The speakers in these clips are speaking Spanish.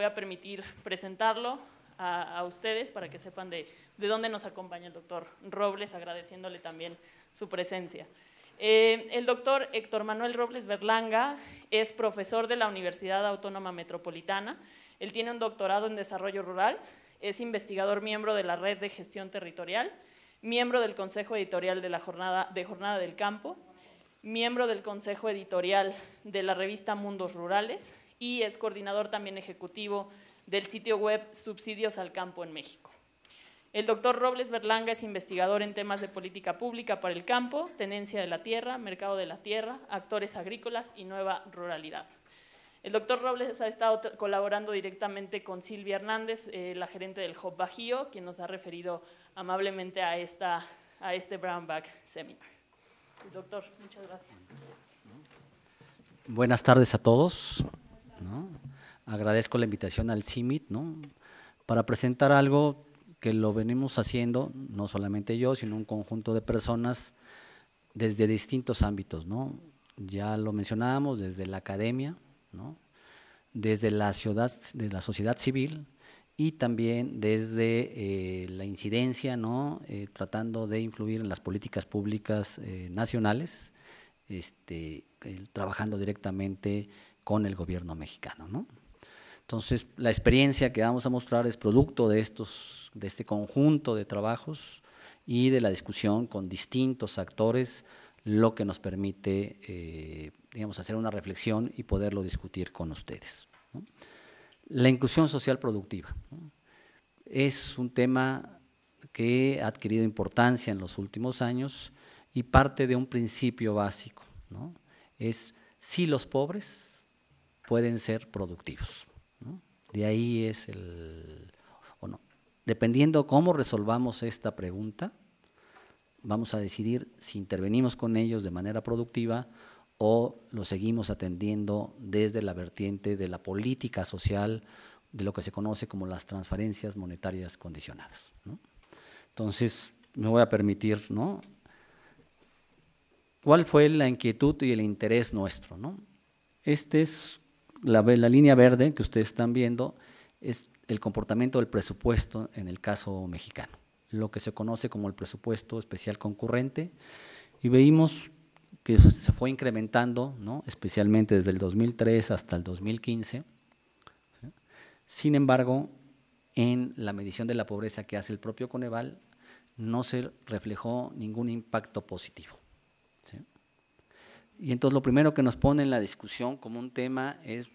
voy a permitir presentarlo a, ustedes para que sepan de, de, dónde nos acompaña el doctor Robles, agradeciéndole también su presencia. Eh, el doctor Héctor Manuel Robles Berlanga es profesor de la Universidad Autónoma Metropolitana. Él tiene un doctorado en desarrollo rural, es investigador miembro de la Red de Gestión Territorial, miembro del Consejo Editorial de la Jornada, de Jornada del Campo, miembro del Consejo Editorial de la revista Mundos Rurales y es coordinador también ejecutivo del sitio web Subsidios al Campo en México. El doctor Robles Berlanga es investigador en temas de política pública para el campo, tenencia de la tierra, mercado de la tierra, actores agrícolas y nueva ruralidad. El doctor Robles ha estado colaborando directamente con Silvia Hernández, eh, la gerente del Hub Bajío, quien nos ha referido amablemente a, esta, a este Brown Bag Seminar. Doctor, muchas gracias. Buenas tardes a todos. Agradezco la invitación al CIMIT para presentar algo que lo venimos haciendo, no solamente yo, sino un conjunto de personas desde distintos ámbitos. ¿no? Ya lo mencionábamos, desde la academia, desde la, ciudad, de la sociedad civil y también desde eh, la incidencia, ¿no? Eh, tratando de influir en las políticas públicas eh, nacionales, este, trabajando directamente con el gobierno mexicano. ¿no? Entonces, la experiencia que vamos a mostrar es producto de, estos, de este conjunto de trabajos y de la discusión con distintos actores, lo que nos permite, eh, digamos, hacer una reflexión y poderlo discutir con ustedes. La inclusión social productiva es un tema que ha adquirido importancia en los últimos años y parte de un principio básico, ¿no? es si los pobres pueden ser productivos. De ahí es el, o no. Dependiendo cómo resolvamos esta pregunta, vamos a decidir si intervenimos con ellos de manera productiva o lo seguimos atendiendo desde la vertiente de la política social, de lo que se conoce como las transferencias monetarias condicionadas. Entonces, me voy a permitir, ¿no? ¿Cuál fue la inquietud y el interés nuestro? ¿no? Este es la, línea verde que ustedes están viendo, es el comportamiento del presupuesto en el caso mexicano, lo que se conoce como el presupuesto especial concurrente, y veíamos que se fue incrementando, ¿no? especialmente desde el 2003 hasta el 2015. Sin embargo, en la medición de la pobreza que hace el propio Coneval, no se reflejó ningún impacto positivo. Y entonces lo primero que nos pone en la discusión como un tema es,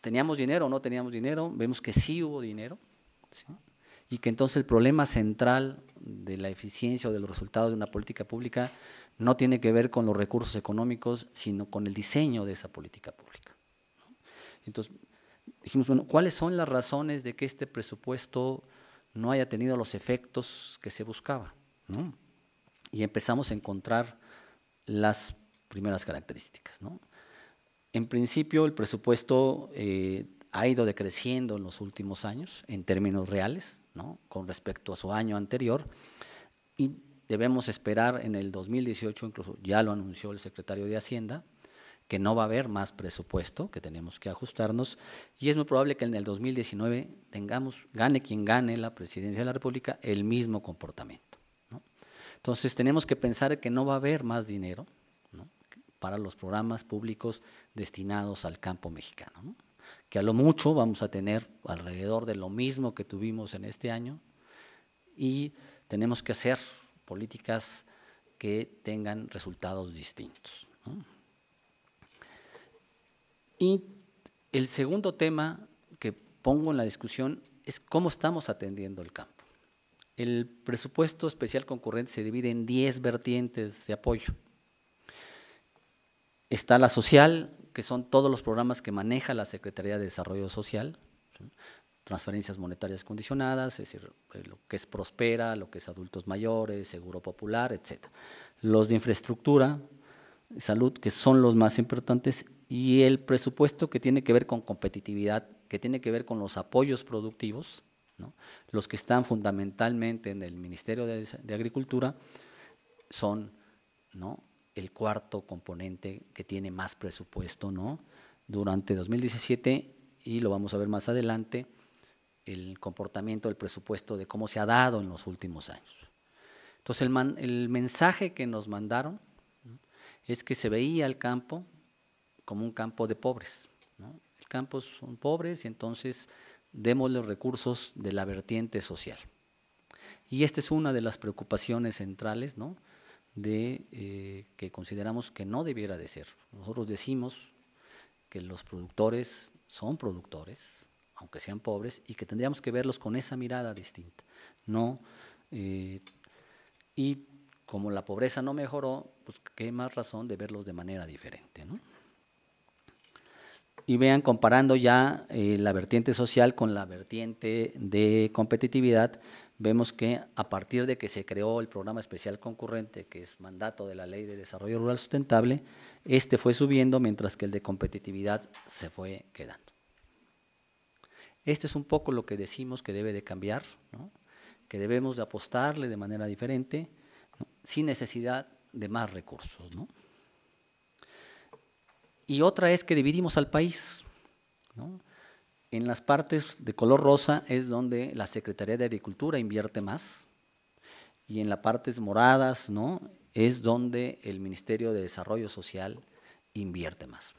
¿teníamos dinero o no teníamos dinero? Vemos que sí hubo dinero, y que entonces el problema central de la eficiencia o de los resultados de una política pública no tiene que ver con los recursos económicos, sino con el diseño de esa política pública. Entonces, dijimos, bueno, ¿cuáles son las razones de que este presupuesto no haya tenido los efectos que se buscaba? Y empezamos a encontrar las primeras características. En principio, el presupuesto eh, ha ido decreciendo en los últimos años en términos reales, con respecto a su año anterior, y debemos esperar en el 2018, incluso ya lo anunció el secretario de Hacienda, que no va a haber más presupuesto, que tenemos que ajustarnos, y es muy probable que en el 2019 tengamos, gane quien gane la presidencia de la República, el mismo comportamiento. Entonces tenemos que pensar que no va a haber más dinero, para los programas públicos destinados al campo mexicano. Que a lo mucho vamos a tener alrededor de lo mismo que tuvimos en este año y tenemos que hacer políticas que tengan resultados distintos. Y el segundo tema que pongo en la discusión es cómo estamos atendiendo el campo. El presupuesto especial concurrente se divide en 10 vertientes de apoyo. Está la social, que son todos los programas que maneja la Secretaría de Desarrollo Social, transferencias monetarias condicionadas, es decir, eh, lo que es Prospera, lo que es adultos mayores, Seguro Popular, etc. Los de infraestructura, salud, que son los más importantes, y el presupuesto que tiene que ver con competitividad, que tiene que ver con los apoyos productivos, los que están fundamentalmente en el Ministerio de, de Agricultura, son ¿no? El cuarto componente que tiene más presupuesto, ¿no? Durante 2017 y lo vamos a ver más adelante, el comportamiento del presupuesto de cómo se ha dado en los últimos años. Entonces el, mensaje que nos mandaron es que se veía el campo como un campo de pobres. El campo son pobres y entonces demos los recursos de la vertiente social. Y esta es una de las preocupaciones centrales ¿no? De, eh, que consideramos que no debiera de ser. Nosotros decimos que los productores son productores, aunque sean pobres, y que tendríamos que verlos con esa mirada distinta. No, eh, y como la pobreza no mejoró, pues qué más razón de verlos de manera diferente. ¿no? Y vean, comparando ya eh, la vertiente social con la vertiente de competitividad, vemos que a partir de que se creó el programa especial concurrente, que es mandato de la Ley de Desarrollo Rural Sustentable, este fue subiendo mientras que el de competitividad se fue quedando. Este es un poco lo que decimos que debe de cambiar, que debemos de apostarle de manera diferente, sin necesidad de más recursos. Y otra es que dividimos al país. En las partes de color rosa es donde la Secretaría de Agricultura invierte más y en las partes moradas ¿no? es donde el Ministerio de Desarrollo Social invierte más.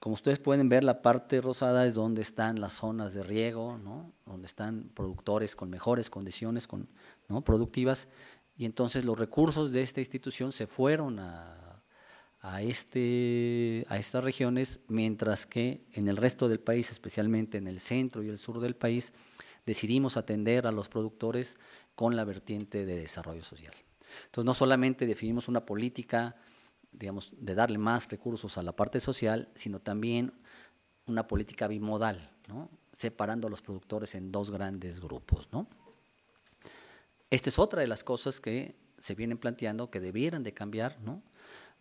Como ustedes pueden ver, la parte rosada es donde están las zonas de riego, ¿no? donde están productores con mejores condiciones con, ¿no? productivas, y entonces los recursos de esta institución se fueron a a, este, a estas regiones, mientras que en el resto del país, especialmente en el centro y el sur del país, decidimos atender a los productores con la vertiente de desarrollo social. Entonces, no solamente definimos una política, digamos, de darle más recursos a la parte social, sino también una política bimodal, ¿no? separando a los productores en dos grandes grupos. ¿no? Esta es otra de las cosas que se vienen planteando que debieran de cambiar, ¿no?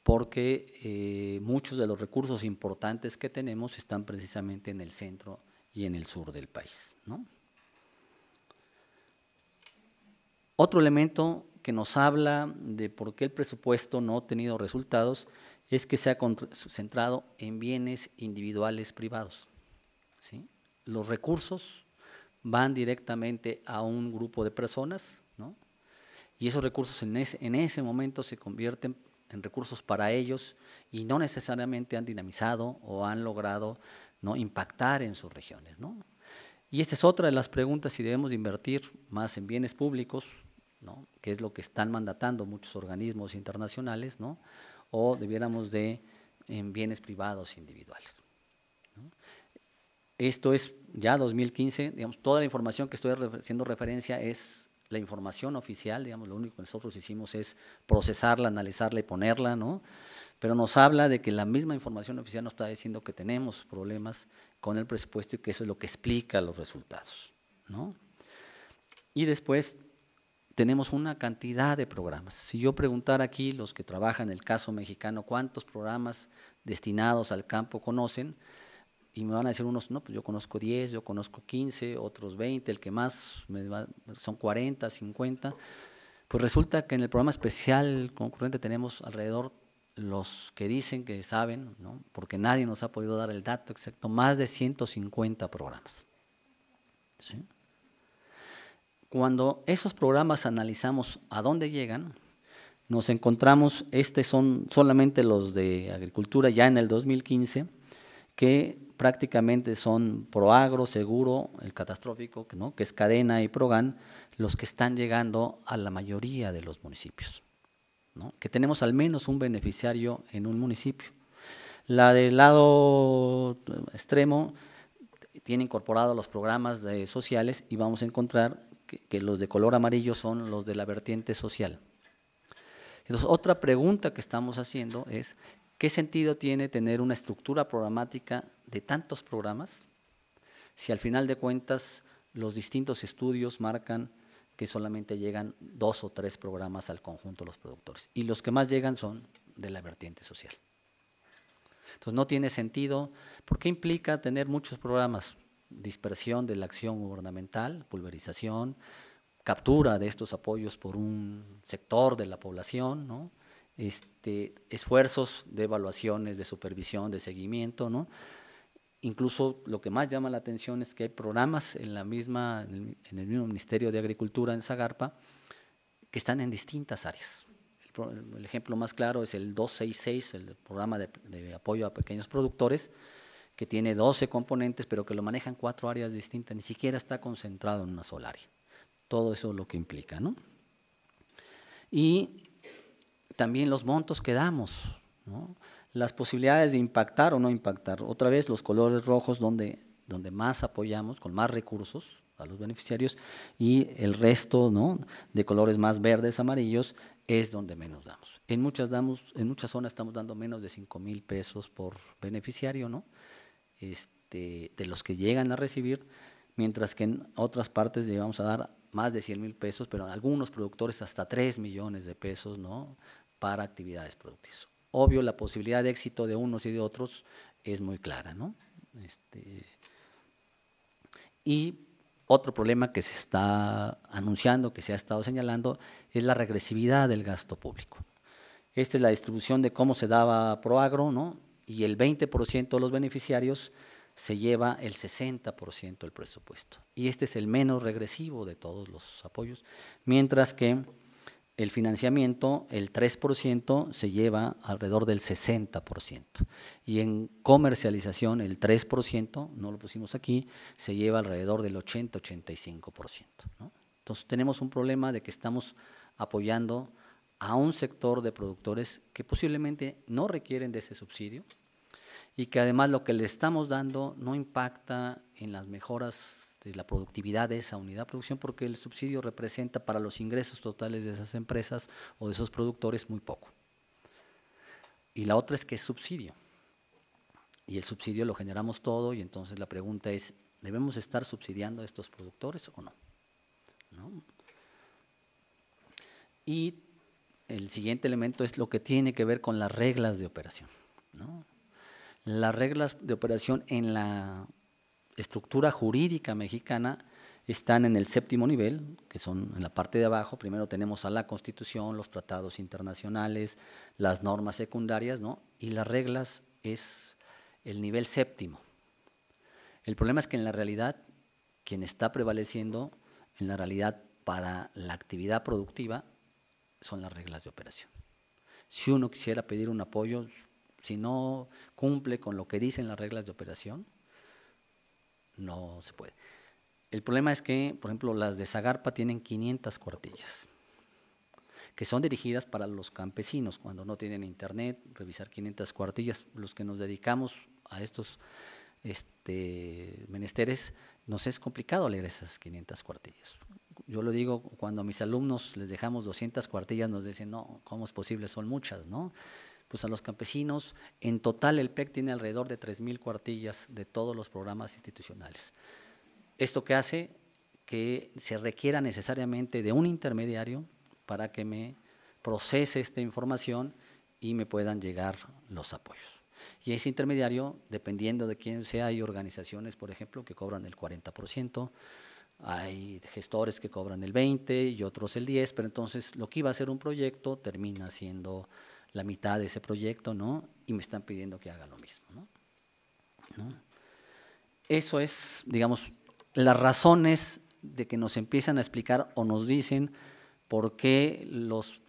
Porque eh, muchos de los recursos importantes que tenemos están precisamente en el centro y en el sur del país. Otro elemento que nos habla de por qué el presupuesto no ha tenido resultados es que se ha centrado en bienes individuales privados. Los recursos van directamente a un grupo de personas, y esos recursos en ese momento se convierten en recursos para ellos y no necesariamente han dinamizado o han logrado ¿no? impactar en sus regiones. ¿no? Y esta es otra de las preguntas si debemos invertir más en bienes públicos, ¿no? que es lo que están mandatando muchos organismos internacionales, ¿no? o debiéramos de en bienes privados individuales. Esto es ya 2015, digamos, toda la información que estoy haciendo referencia es la información oficial, digamos, lo único que nosotros hicimos es procesarla, analizarla y ponerla, ¿no? Pero nos habla de que la misma información oficial nos está diciendo que tenemos problemas con el presupuesto y que eso es lo que explica los resultados, ¿no? Y después tenemos una cantidad de programas. Si yo preguntara aquí, los que trabajan en el caso mexicano, cuántos programas destinados al campo conocen, y me van a decir unos, no, pues yo conozco 10, yo conozco 15, otros 20, el que más son 40, 50. Pues resulta que en el programa especial concurrente tenemos alrededor los que dicen que saben, ¿no? porque nadie nos ha podido dar el dato exacto, más de 150 programas. Cuando esos programas analizamos a dónde llegan, nos encontramos, estos son solamente los de agricultura ya en el 2015, que prácticamente son Proagro, Seguro, el catastrófico, ¿no? que es Cadena y Progan, los que están llegando a la mayoría de los municipios. Que tenemos al menos un beneficiario en un municipio. La del lado extremo tiene incorporados los programas sociales y vamos a encontrar que, que los de color amarillo son los de la vertiente social. Entonces, otra pregunta que estamos haciendo es, ¿qué sentido tiene tener una estructura programática de tantos programas si al final de cuentas los distintos estudios marcan que solamente llegan dos o tres programas al conjunto de los productores y los que más llegan son de la vertiente social. Entonces no tiene sentido, porque implica tener muchos programas, dispersión de la acción gubernamental, pulverización, captura de estos apoyos por un sector de la población, ¿no? Este, esfuerzos de evaluaciones, de supervisión, de seguimiento, ¿no? incluso lo que más llama la atención es que hay programas en, la misma, en el mismo Ministerio de Agricultura en Zagarpa que están en distintas áreas. El, ejemplo más claro es el 266, el programa de, de, apoyo a pequeños productores, que tiene 12 componentes, pero que lo manejan cuatro áreas distintas, ni siquiera está concentrado en una sola área. Todo eso es lo que implica, ¿no? Y también los montos que damos, las posibilidades de impactar o no impactar. Otra vez los colores rojos donde, donde más apoyamos, con más recursos a los beneficiarios, y el resto ¿no? de colores más verdes, amarillos, es donde menos damos. En muchas, damos, en muchas zonas estamos dando menos de 5 mil pesos por beneficiario, ¿no? Este, de los que llegan a recibir, mientras que en otras partes llegamos a dar más de 100 mil pesos, pero algunos productores hasta 3 millones de pesos ¿no? Para actividades productivas. Obvio, la posibilidad de éxito de unos y de otros es muy clara. ¿no? Este, y otro problema que se está anunciando, que se ha estado señalando, es la regresividad del gasto público. Esta es la distribución de cómo se daba Proagro, ¿no? y el 20% de los beneficiarios se lleva el 60% del presupuesto. Y este es el menos regresivo de todos los apoyos, mientras que el financiamiento, el 3%, se lleva alrededor del 60%. Y en comercialización, el 3%, no lo pusimos aquí, se lleva alrededor del 80-85%. Entonces tenemos un problema de que estamos apoyando a un sector de productores que posiblemente no requieren de ese subsidio y que además lo que le estamos dando no impacta en las mejoras de la productividad de esa unidad de producción porque el subsidio representa para los ingresos totales de esas empresas o de esos productores muy poco. Y la otra es que es subsidio. Y el subsidio lo generamos todo y entonces la pregunta es, ¿debemos estar subsidiando a estos productores o no? Y el siguiente elemento es lo que tiene que ver con las reglas de operación. Las reglas de operación en la estructura jurídica mexicana están en el séptimo nivel, que son en la parte de abajo. Primero tenemos a la Constitución, los tratados internacionales, las normas secundarias, ¿no? Y las reglas es el nivel séptimo. El problema es que en la realidad, quien está prevaleciendo en la realidad para la actividad productiva son las reglas de operación. Si uno quisiera pedir un apoyo, si no cumple con lo que dicen las reglas de operación, no se puede. El problema es que, por ejemplo, las de Zagarpa tienen 500 cuartillas, que son dirigidas para los campesinos, cuando no tienen internet, revisar 500 cuartillas, los que nos dedicamos a estos este, menesteres, nos es complicado leer esas 500 cuartillas. Yo lo digo, cuando a mis alumnos les dejamos 200 cuartillas, nos dicen, no, ¿cómo es posible? Son muchas, ¿no? Pues a los campesinos, en total el PEC tiene alrededor de 3.000 cuartillas de todos los programas institucionales. Esto que hace que se requiera necesariamente de un intermediario para que me procese esta información y me puedan llegar los apoyos. Y ese intermediario, dependiendo de quién sea, hay organizaciones, por ejemplo, que cobran el 40%, hay gestores que cobran el 20% y otros el 10%, pero entonces lo que iba a ser un proyecto termina siendo la mitad de ese proyecto, ¿no? Y me están pidiendo que haga lo mismo, ¿no? Eso es, digamos, las razones de que nos empiezan a explicar o nos dicen por qué los,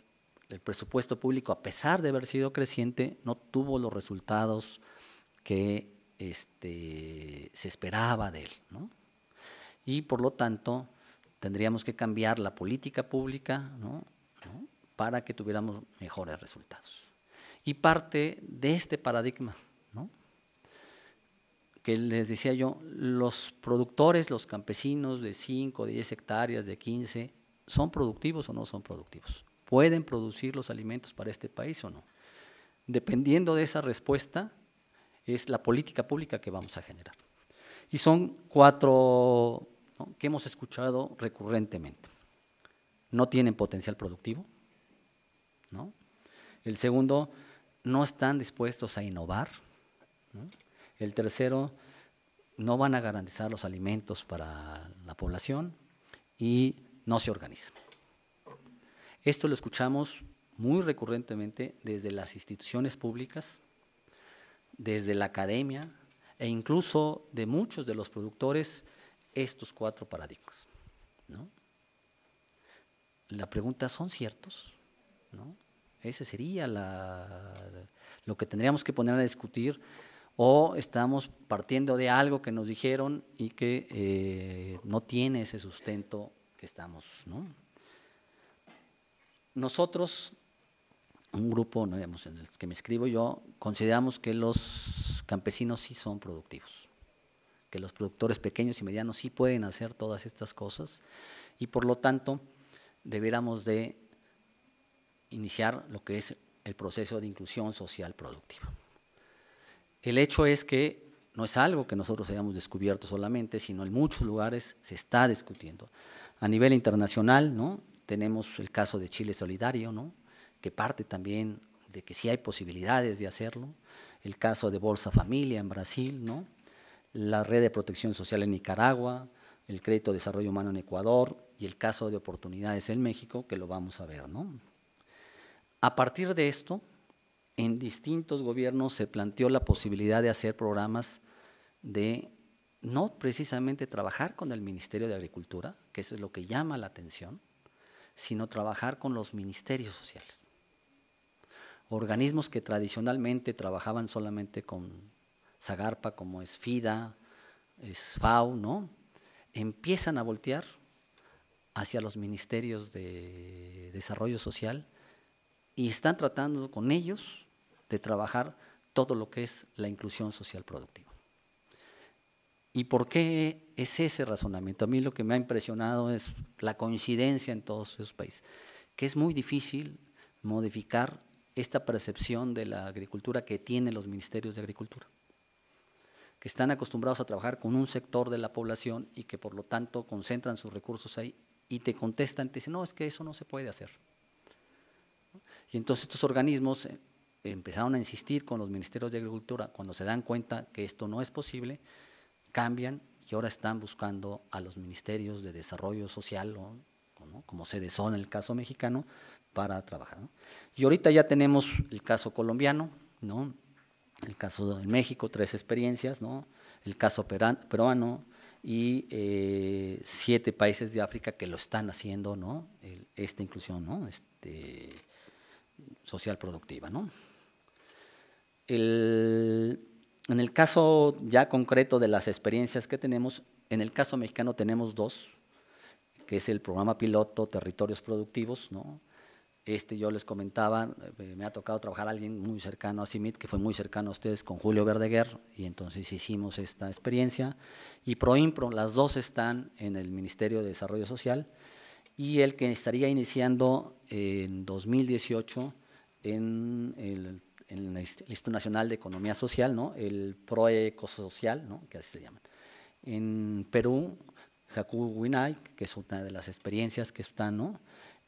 el presupuesto público, a pesar de haber sido creciente, no tuvo los resultados que este, se esperaba de él. ¿no? Y por lo tanto, tendríamos que cambiar la política pública ¿no? Para que tuviéramos mejores resultados. Y parte de este paradigma, ¿no? que les decía yo, los productores, los campesinos de 5, de 10 hectáreas, de 15, ¿son productivos o no son productivos? ¿Pueden producir los alimentos para este país o no? Dependiendo de esa respuesta, es la política pública que vamos a generar. Y son cuatro que hemos escuchado recurrentemente. No tienen potencial productivo, el segundo, no están dispuestos a innovar. El tercero, no van a garantizar los alimentos para la población y no se organizan. Esto lo escuchamos muy recurrentemente desde las instituciones públicas, desde la academia e incluso de muchos de los productores estos cuatro paradigmas. ¿no? La pregunta, ¿son ciertos? Ese sería lo que tendríamos que poner a discutir o estamos partiendo de algo que nos dijeron y que eh, no tiene ese sustento que estamos. ¿no? Nosotros, un grupo en el que me escribo yo, consideramos que los campesinos sí son productivos, que los productores pequeños y medianos sí pueden hacer todas estas cosas y por lo tanto deberíamos de iniciar lo que es el proceso de inclusión social productiva. El hecho es que no es algo que nosotros hayamos descubierto solamente, sino en muchos lugares se está discutiendo. A nivel internacional, ¿no? tenemos el caso de Chile Solidario, ¿no? que parte también de que sí hay posibilidades de hacerlo, el caso de Bolsa Familia en Brasil, ¿no? la red de protección social en Nicaragua, el crédito de desarrollo humano en Ecuador y el caso de oportunidades en México, que lo vamos a ver. ¿no? A partir de esto, en distintos gobiernos se planteó la posibilidad de hacer programas de no precisamente trabajar con el Ministerio de Agricultura, que eso es lo que llama la atención, sino trabajar con los ministerios sociales. Organismos que tradicionalmente trabajaban solamente con Zagarpa, como es FIDA, es FAO, ¿no? empiezan a voltear hacia los ministerios de desarrollo social y están tratando con ellos de trabajar todo lo que es la inclusión social productiva. ¿Y por qué es ese razonamiento? A mí lo que me ha impresionado es la coincidencia en todos esos países, que es muy difícil modificar esta percepción de la agricultura que tienen los ministerios de agricultura, que están acostumbrados a trabajar con un sector de la población y que por lo tanto concentran sus recursos ahí y te contestan, te dicen, no, es que eso no se puede hacer. Y entonces estos organismos eh, empezaron a insistir con los ministerios de Agricultura, cuando se dan cuenta que esto no es posible, cambian y ahora están buscando a los ministerios de Desarrollo Social, como se son en el caso mexicano, para trabajar. Y ahorita ya tenemos el caso colombiano, ¿no? el caso de México, tres experiencias, ¿no? el caso peruano y eh, siete países de África que lo están haciendo, ¿no? esta inclusión, ¿no? Este, social productiva. ¿no? en el caso ya concreto de las experiencias que tenemos, en el caso mexicano tenemos dos, que es el programa piloto Territorios Productivos, ¿no? Este yo les comentaba, eh, me ha tocado trabajar alguien muy cercano a CIMIT, que fue muy cercano a ustedes con Julio Verdeguer, y entonces hicimos esta experiencia. Y ProImpro, las dos están en el Ministerio de Desarrollo Social, y el que estaría iniciando en 2018 en el, Instituto Nacional de Economía Social, ¿no? el ProEcosocial, ¿no? que así se llaman. En Perú, Jacu Winay, que es una de las experiencias que están, ¿no?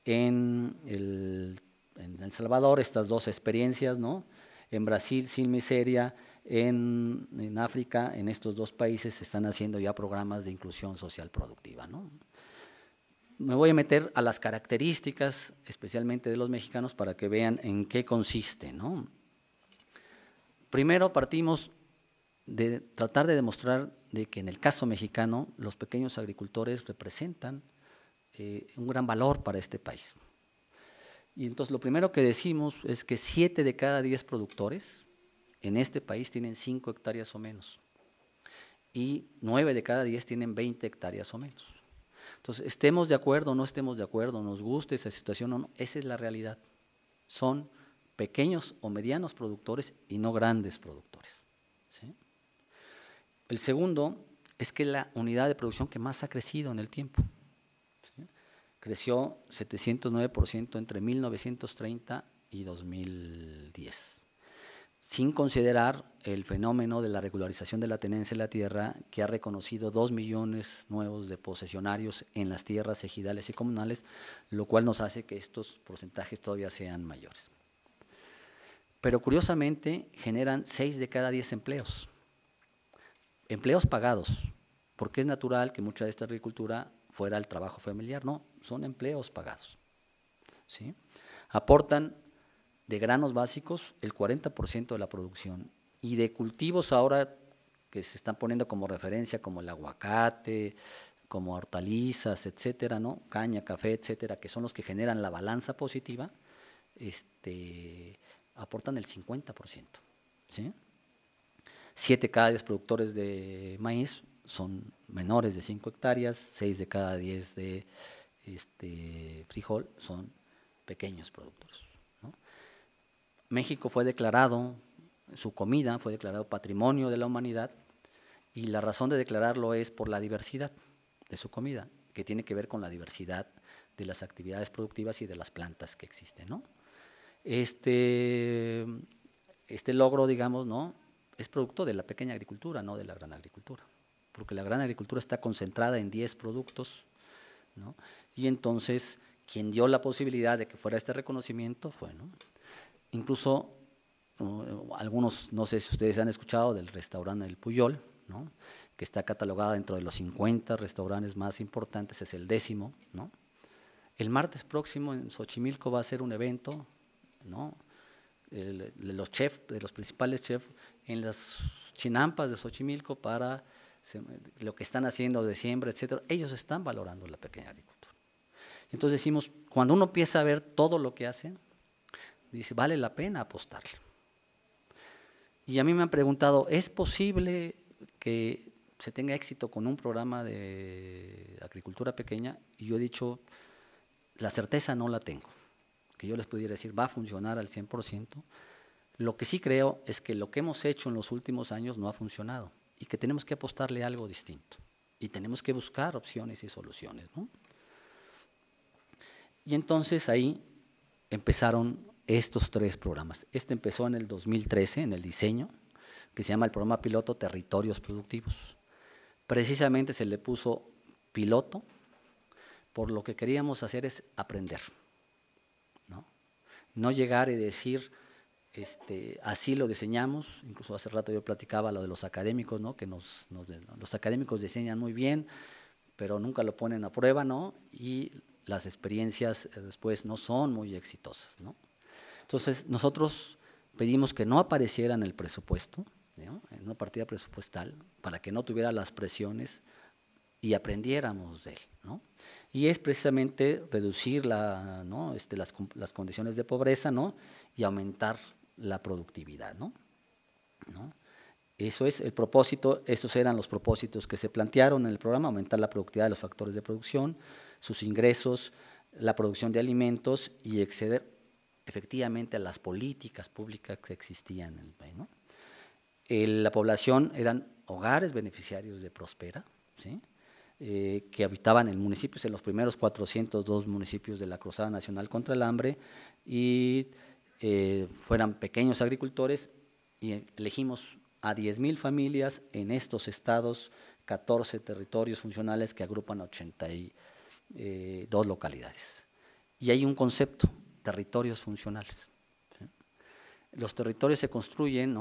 en, el, en El Salvador, estas dos experiencias, ¿no? en Brasil, Sin Miseria, en, en, África, en estos dos países se están haciendo ya programas de inclusión social productiva. ¿no? Me voy a meter a las características, especialmente de los mexicanos, para que vean en qué consiste. ¿no? Primero partimos de tratar de demostrar de que en el caso mexicano los pequeños agricultores representan eh, un gran valor para este país. Y entonces lo primero que decimos es que siete de cada diez productores en este país tienen cinco hectáreas o menos. Y nueve de cada diez tienen 20 hectáreas o menos. Entonces, estemos de acuerdo o no estemos de acuerdo, nos guste esa situación o no, esa es la realidad. Son pequeños o medianos productores y no grandes productores. El segundo es que la unidad de producción que más ha crecido en el tiempo. Creció 709% entre 1930 y 2010 sin considerar el fenómeno de la regularización de la tenencia de la tierra, que ha reconocido dos millones nuevos de posesionarios en las tierras ejidales y comunales, lo cual nos hace que estos porcentajes todavía sean mayores. Pero curiosamente generan seis de cada diez empleos, empleos pagados, porque es natural que mucha de esta agricultura fuera el trabajo familiar, no, son empleos pagados. ¿sí? Aportan de granos básicos el 40% de la producción y de cultivos ahora que se están poniendo como referencia, como el aguacate, como hortalizas, etcétera, ¿no? caña, café, etcétera, que son los que generan la balanza positiva, este, aportan el 50%. ¿sí? Siete cada diez productores de maíz son menores de 5 hectáreas, seis de cada diez de este, frijol son pequeños productores. México fue declarado, su comida fue declarado patrimonio de la humanidad y la razón de declararlo es por la diversidad de su comida, que tiene que ver con la diversidad de las actividades productivas y de las plantas que existen. ¿no? Este, este logro, digamos, ¿no? es producto de la pequeña agricultura, no de la gran agricultura, porque la gran agricultura está concentrada en 10 productos, ¿no? y entonces quien dio la posibilidad de que fuera este reconocimiento fue, ¿no? Incluso algunos, no sé si ustedes han escuchado del restaurante El Puyol, ¿no? que está catalogada dentro de los 50 restaurantes más importantes, es el décimo. ¿no? El martes próximo en Xochimilco va a ser un evento ¿no? los chefs, de los principales chefs, en las chinampas de Xochimilco para lo que están haciendo de siembra, etcétera. Ellos están valorando la pequeña agricultura. Entonces decimos, cuando uno empieza a ver todo lo que hacen, dice, vale la pena apostarle. Y a mí me han preguntado, ¿es posible que se tenga éxito con un programa de agricultura pequeña? Y yo he dicho, la certeza no la tengo, que yo les pudiera decir, va a funcionar al 100%. Lo que sí creo es que lo que hemos hecho en los últimos años no ha funcionado y que tenemos que apostarle a algo distinto y tenemos que buscar opciones y soluciones. Y entonces ahí empezaron estos tres programas. Este empezó en el 2013, en el diseño, que se llama el programa piloto Territorios Productivos. Precisamente se le puso piloto, por lo que queríamos hacer es aprender. No, no llegar y decir, este, así lo diseñamos, incluso hace rato yo platicaba lo de los académicos, ¿no? que nos, los académicos diseñan muy bien, pero nunca lo ponen a prueba, ¿no? y las experiencias eh, después no son muy exitosas. ¿no? Entonces, nosotros pedimos que no apareciera en el presupuesto, en una partida presupuestal, para que no tuviera las presiones y aprendiéramos de él. ¿no? Y es precisamente reducir este, las, condiciones de pobreza ¿no? y aumentar la productividad. ¿no? Eso es el propósito, esos eran los propósitos que se plantearon en el programa, aumentar la productividad de los factores de producción, sus ingresos, la producción de alimentos y exceder efectivamente a las políticas públicas que existían en el país. la población eran hogares beneficiarios de Prospera, eh, que habitaban en municipios, en los primeros 402 municipios de la Cruzada Nacional contra el Hambre, y eh, fueran pequeños agricultores, y elegimos a 10.000 familias en estos estados, 14 territorios funcionales que agrupan 82 eh, localidades. Y hay un concepto territorios funcionales. Los territorios se construyen,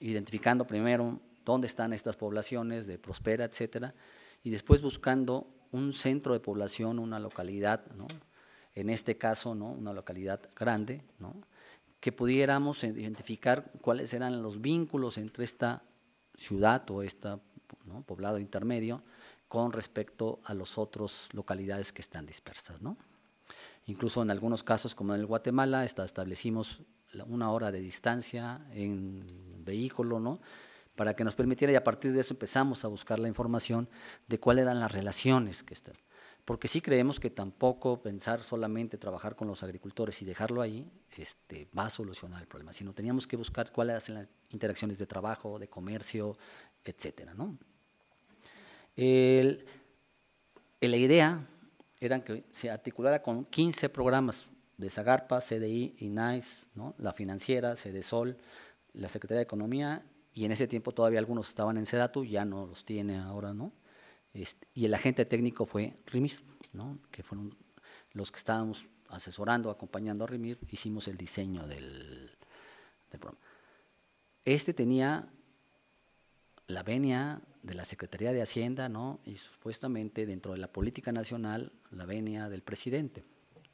identificando primero dónde están estas poblaciones de Prospera, etcétera, y después buscando un centro de población, una localidad, en este caso, ¿no? una localidad grande, que pudiéramos identificar cuáles eran los vínculos entre esta ciudad o este poblado intermedio con respecto a las otras localidades que están dispersas. ¿no? Incluso en algunos casos, como en el Guatemala, establecimos una hora de distancia en vehículo, ¿no? para que nos permitiera, y a partir de eso empezamos a buscar la información de cuáles eran las relaciones que están. Porque sí creemos que tampoco pensar solamente trabajar con los agricultores y dejarlo ahí este, va a solucionar el problema, sino teníamos que buscar cuáles eran las interacciones de trabajo, de comercio, etcétera, ¿no? El, la idea eran que se articulara con 15 programas de Zagarpa, CDI, INAIS, ¿no? la financiera, CDSOL, la Secretaría de Economía, y en ese tiempo todavía algunos estaban en SEDATU, ya no los tiene ahora, ¿no? Este, y el agente técnico fue RIMIS, ¿no? que fueron los que estábamos asesorando, acompañando a RIMIR, hicimos el diseño del, del programa. Este tenía la venia de la Secretaría de Hacienda, ¿no? Y supuestamente dentro de la política nacional, la venia del presidente,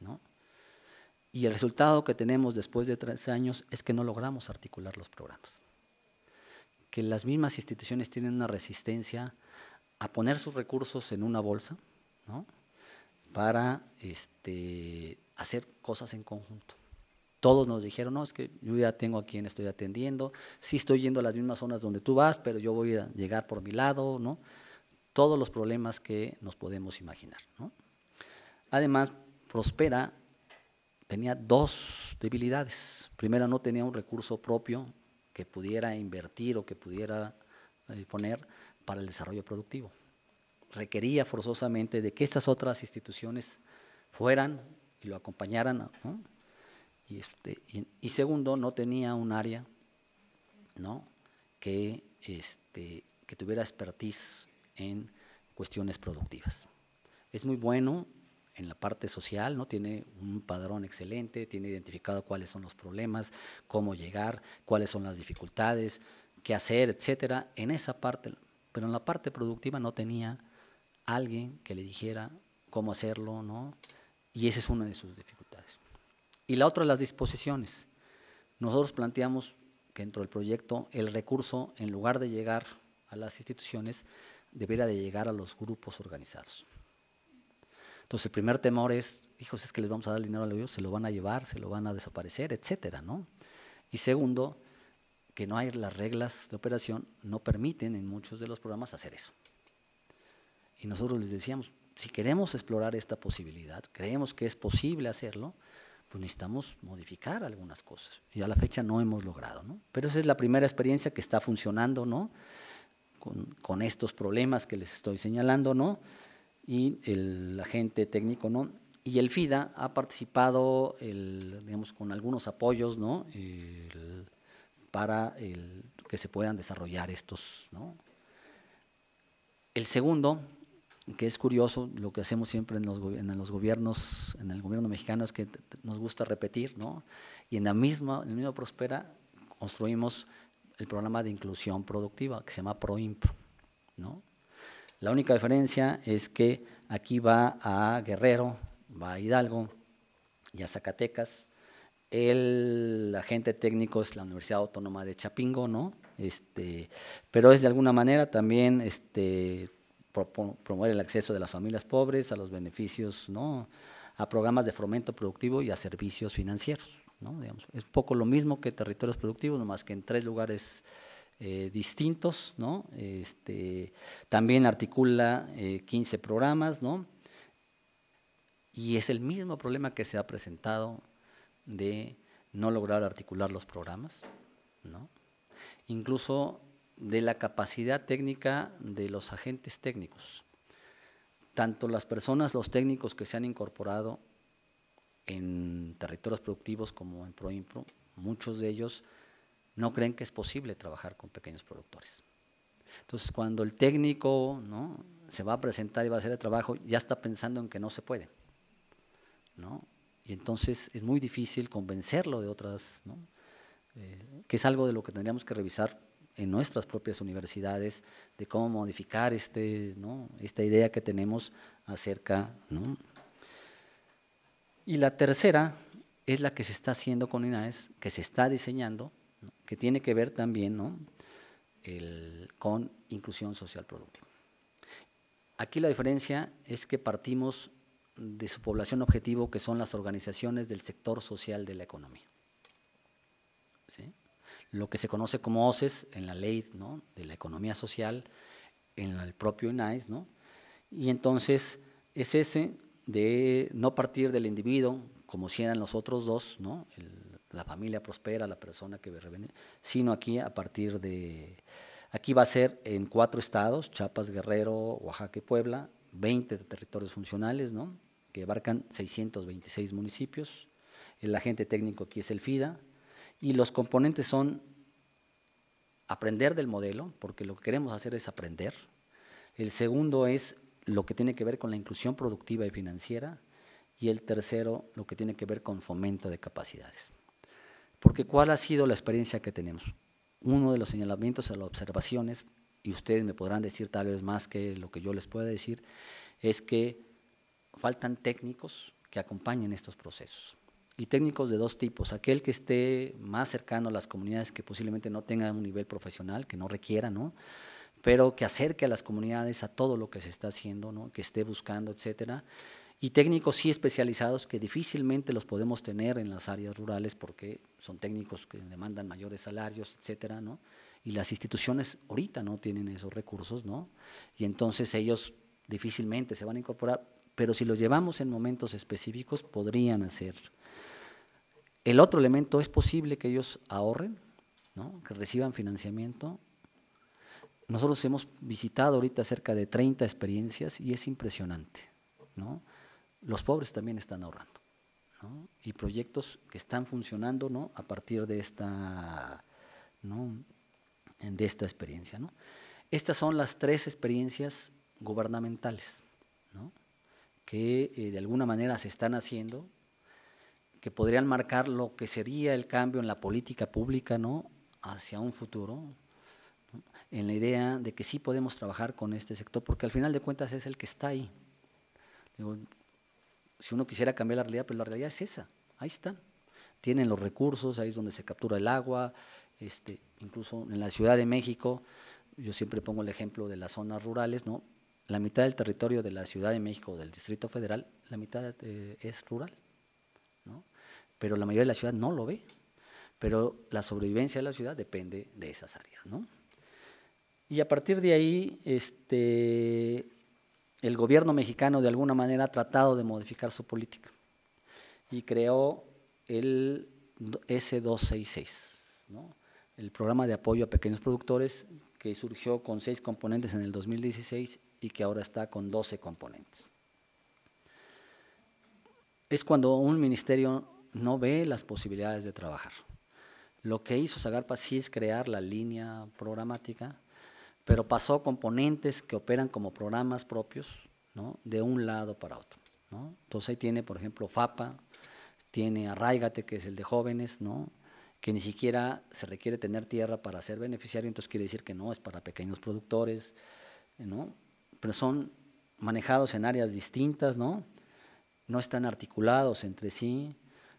¿no? Y el resultado que tenemos después de tres años es que no logramos articular los programas. que las mismas instituciones tienen una resistencia a poner sus recursos en una bolsa, ¿no? para este, hacer cosas en conjunto. Todos nos dijeron, no, es que yo ya tengo a quien estoy atendiendo, sí estoy yendo a las mismas zonas donde tú vas, pero yo voy a llegar por mi lado, ¿no? Todos los problemas que nos podemos imaginar, ¿no? Además, Prospera tenía dos debilidades. Primero, no tenía un recurso propio que pudiera invertir o que pudiera eh, poner para el desarrollo productivo requería forzosamente de que estas otras instituciones fueran y lo acompañaran. Y, este, y, segundo, no tenía un área ¿no? que, este, que tuviera expertise en cuestiones productivas. Es muy bueno en la parte social, ¿no? Tiene un padrón excelente, tiene identificado cuáles son los problemas, cómo llegar, cuáles son las dificultades, qué hacer, etcétera, en esa parte, pero en la parte productiva no tenía alguien que le dijera cómo hacerlo, ¿no? Y esa es una de sus dificultades. Y la otra, las disposiciones. Nosotros planteamos que dentro del proyecto el recurso, en lugar de llegar a las instituciones, debería de llegar a los grupos organizados. Entonces el primer temor es, hijos, es que les vamos a dar dinero a ellos, se lo van a llevar, se lo van a desaparecer, etcétera, ¿no? Y segundo, que no hay las reglas de operación, no permiten en muchos de los programas hacer eso. Y nosotros les decíamos, si queremos explorar esta posibilidad, creemos que es posible hacerlo, pues necesitamos modificar algunas cosas. Y a la fecha no hemos logrado, ¿no? Pero esa es la primera experiencia que está funcionando, ¿no? Con, con estos problemas que les estoy señalando, ¿no? Y el agente técnico, ¿no? Y el FIDA ha participado, el, digamos, con algunos apoyos, ¿no? Para el, que se puedan desarrollar estos, ¿no? El segundo que es curioso, lo que hacemos siempre en los, en los gobiernos, en el gobierno mexicano es que nos gusta repetir, ¿no? Y en la misma, en el mismo Prospera construimos el programa de inclusión productiva que se llama ProImpro, ¿no? La única diferencia es que aquí va a Guerrero, va a Hidalgo y a Zacatecas. El agente técnico es la Universidad Autónoma de Chapingo, ¿no? Este, pero es de alguna manera también este, promover el acceso de las familias pobres a los beneficios, ¿no? a programas de fomento productivo y a servicios financieros. ¿no? Digamos, es poco lo mismo que territorios productivos, nomás que en tres lugares eh, distintos. ¿no? Este, también articula 15 eh, programas, ¿no? y es el mismo problema que se ha presentado de no lograr articular los programas. ¿no? Incluso de la capacidad técnica de los agentes técnicos. Tanto las personas, los técnicos que se han incorporado en territorios productivos como en ProImpro, muchos de ellos no creen que es posible trabajar con pequeños productores. Entonces, cuando el técnico ¿no? se va a presentar y va a hacer el trabajo, ya está pensando en que no se puede. ¿no? Y entonces es muy difícil convencerlo de otras, ¿no? Eh, que es algo de lo que tendríamos que revisar en nuestras propias universidades de cómo modificar este, ¿no? esta idea que tenemos acerca. ¿no? Y la tercera es la que se está haciendo con INAES, que se está diseñando, que tiene que ver también. El, con inclusión social productiva. Aquí la diferencia es que partimos de su población objetivo, que son las organizaciones del sector social de la economía. ¿Sí? Lo que se conoce como OCES en la ley ¿no? de la economía social, en el propio INAIS, ¿no? y entonces es ese de no partir del individuo, como si eran los otros dos, ¿no? la familia prospera, la persona que reviene, sino aquí a partir de, aquí va a ser en cuatro estados, Chiapas, Guerrero, Oaxaca y Puebla, 20 territorios funcionales, ¿no? que abarcan 626 municipios, el agente técnico aquí es el FIDA, y los componentes son aprender del modelo, porque lo que queremos hacer es aprender. El segundo es lo que tiene que ver con la inclusión productiva y financiera. Y el tercero, lo que tiene que ver con fomento de capacidades. Porque ¿cuál ha sido la experiencia que tenemos? Uno de los señalamientos a las observaciones, y ustedes me podrán decir tal vez más que lo que yo les pueda decir, es que faltan técnicos que acompañen estos procesos. Y técnicos de dos tipos, aquel que esté más cercano a las comunidades que posiblemente no tengan un nivel profesional, que no requiera, ¿no? pero que acerque a las comunidades a todo lo que se está haciendo, ¿no? que esté buscando, etcétera. Y técnicos sí especializados que difícilmente los podemos tener en las áreas rurales porque son técnicos que demandan mayores salarios, etcétera, ¿no? Y las instituciones ahorita no tienen esos recursos, ¿no? Y entonces ellos difícilmente se van a incorporar, pero si los llevamos en momentos específicos podrían hacer. El otro elemento es posible que ellos ahorren, ¿no? que reciban financiamiento nosotros hemos visitado ahorita cerca de 30 experiencias y es impresionante. ¿no? Los pobres también están ahorrando. ¿no? Y proyectos que están funcionando ¿no? a partir de esta, ¿no? de esta experiencia. ¿no? Estas son las tres experiencias gubernamentales ¿no? que eh, de alguna manera se están haciendo, que podrían marcar lo que sería el cambio en la política pública ¿no? hacia un futuro en la idea de que sí podemos trabajar con este sector, porque al final de cuentas es el que está ahí. si uno quisiera cambiar la realidad, pues la realidad es esa, ahí están. Tienen los recursos, ahí es donde se captura el agua, este, incluso en la Ciudad de México, yo siempre pongo el ejemplo de las zonas rurales, ¿no? La mitad del territorio de la Ciudad de México del Distrito Federal, la mitad eh, es rural. Pero la mayoría de la ciudad no lo ve. Pero la sobrevivencia de la ciudad depende de esas áreas, ¿no? Y a partir de ahí, este, el gobierno mexicano de alguna manera ha tratado de modificar su política y creó el S266, el programa de apoyo a pequeños productores que surgió con seis componentes en el 2016 y que ahora está con 12 componentes. Es cuando un ministerio no ve las posibilidades de trabajar. Lo que hizo Zagarpa sí es crear la línea programática, pero pasó componentes que operan como programas propios, ¿no? de un lado para otro. ¿no? Entonces ahí tiene, por ejemplo, FAPA, tiene Arraigate, que es el de jóvenes, ¿no? que ni siquiera se requiere tener tierra para ser beneficiario, entonces quiere decir que no es para pequeños productores, ¿no? pero son manejados en áreas distintas, ¿no? no están articulados entre sí,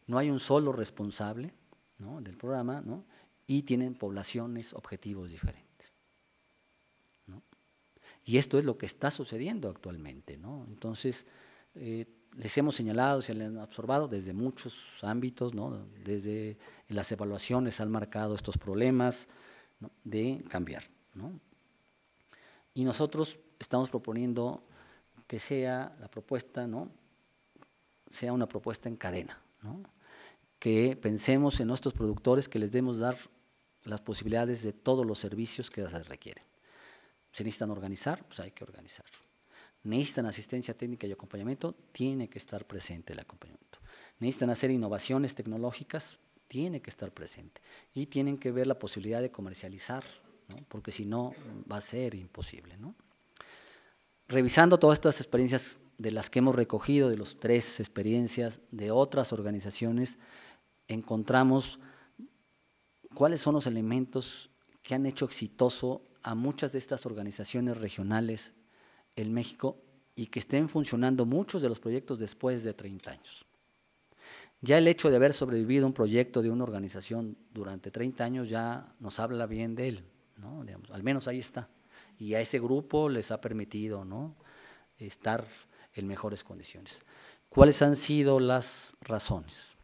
no hay un solo responsable del programa, y tienen poblaciones, objetivos diferentes. Y esto es lo que está sucediendo actualmente. Entonces, eh, les hemos señalado, se les han absorbado desde muchos ámbitos, desde las evaluaciones han marcado estos problemas de cambiar. Y nosotros estamos proponiendo que sea la propuesta, ¿no? sea una propuesta en cadena. Que pensemos en nuestros productores, que les demos dar las posibilidades de todos los servicios que se requieren. Se necesitan organizar, pues hay que organizar. Necesitan asistencia técnica y acompañamiento, tiene que estar presente el acompañamiento. Necesitan hacer innovaciones tecnológicas, tiene que estar presente. Y tienen que ver la posibilidad de comercializar, porque si no va a ser imposible. Revisando todas estas experiencias de las que hemos recogido, de las tres experiencias de otras organizaciones, encontramos cuáles son los elementos que han hecho exitoso a muchas de estas organizaciones regionales en México y que estén funcionando muchos de los proyectos después de 30 años. Ya el hecho de haber sobrevivido un proyecto de una organización durante 30 años ya nos habla bien de él, ¿no? al menos ahí está. Y a ese grupo les ha permitido ¿no? estar en mejores condiciones. ¿Cuáles han sido las razones?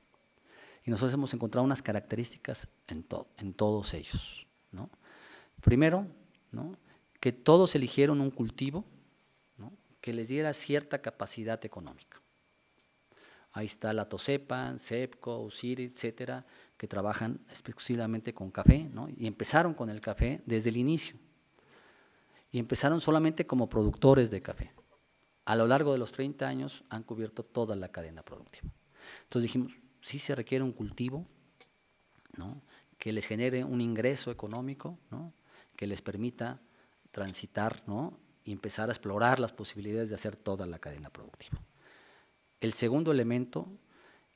Y nosotros hemos encontrado unas características en, todos ellos. Primero, que todos eligieron un cultivo que les diera cierta capacidad económica. Ahí está la Tosepan, CEPCO, USIRI, etcétera, que trabajan exclusivamente con café, y empezaron con el café desde el inicio. Y empezaron solamente como productores de café. A lo largo de los 30 años han cubierto toda la cadena productiva. Entonces dijimos, sí se requiere un cultivo, que les genere un ingreso económico, ¿no? que les permita transitar ¿no? y empezar a explorar las posibilidades de hacer toda la cadena productiva. El segundo elemento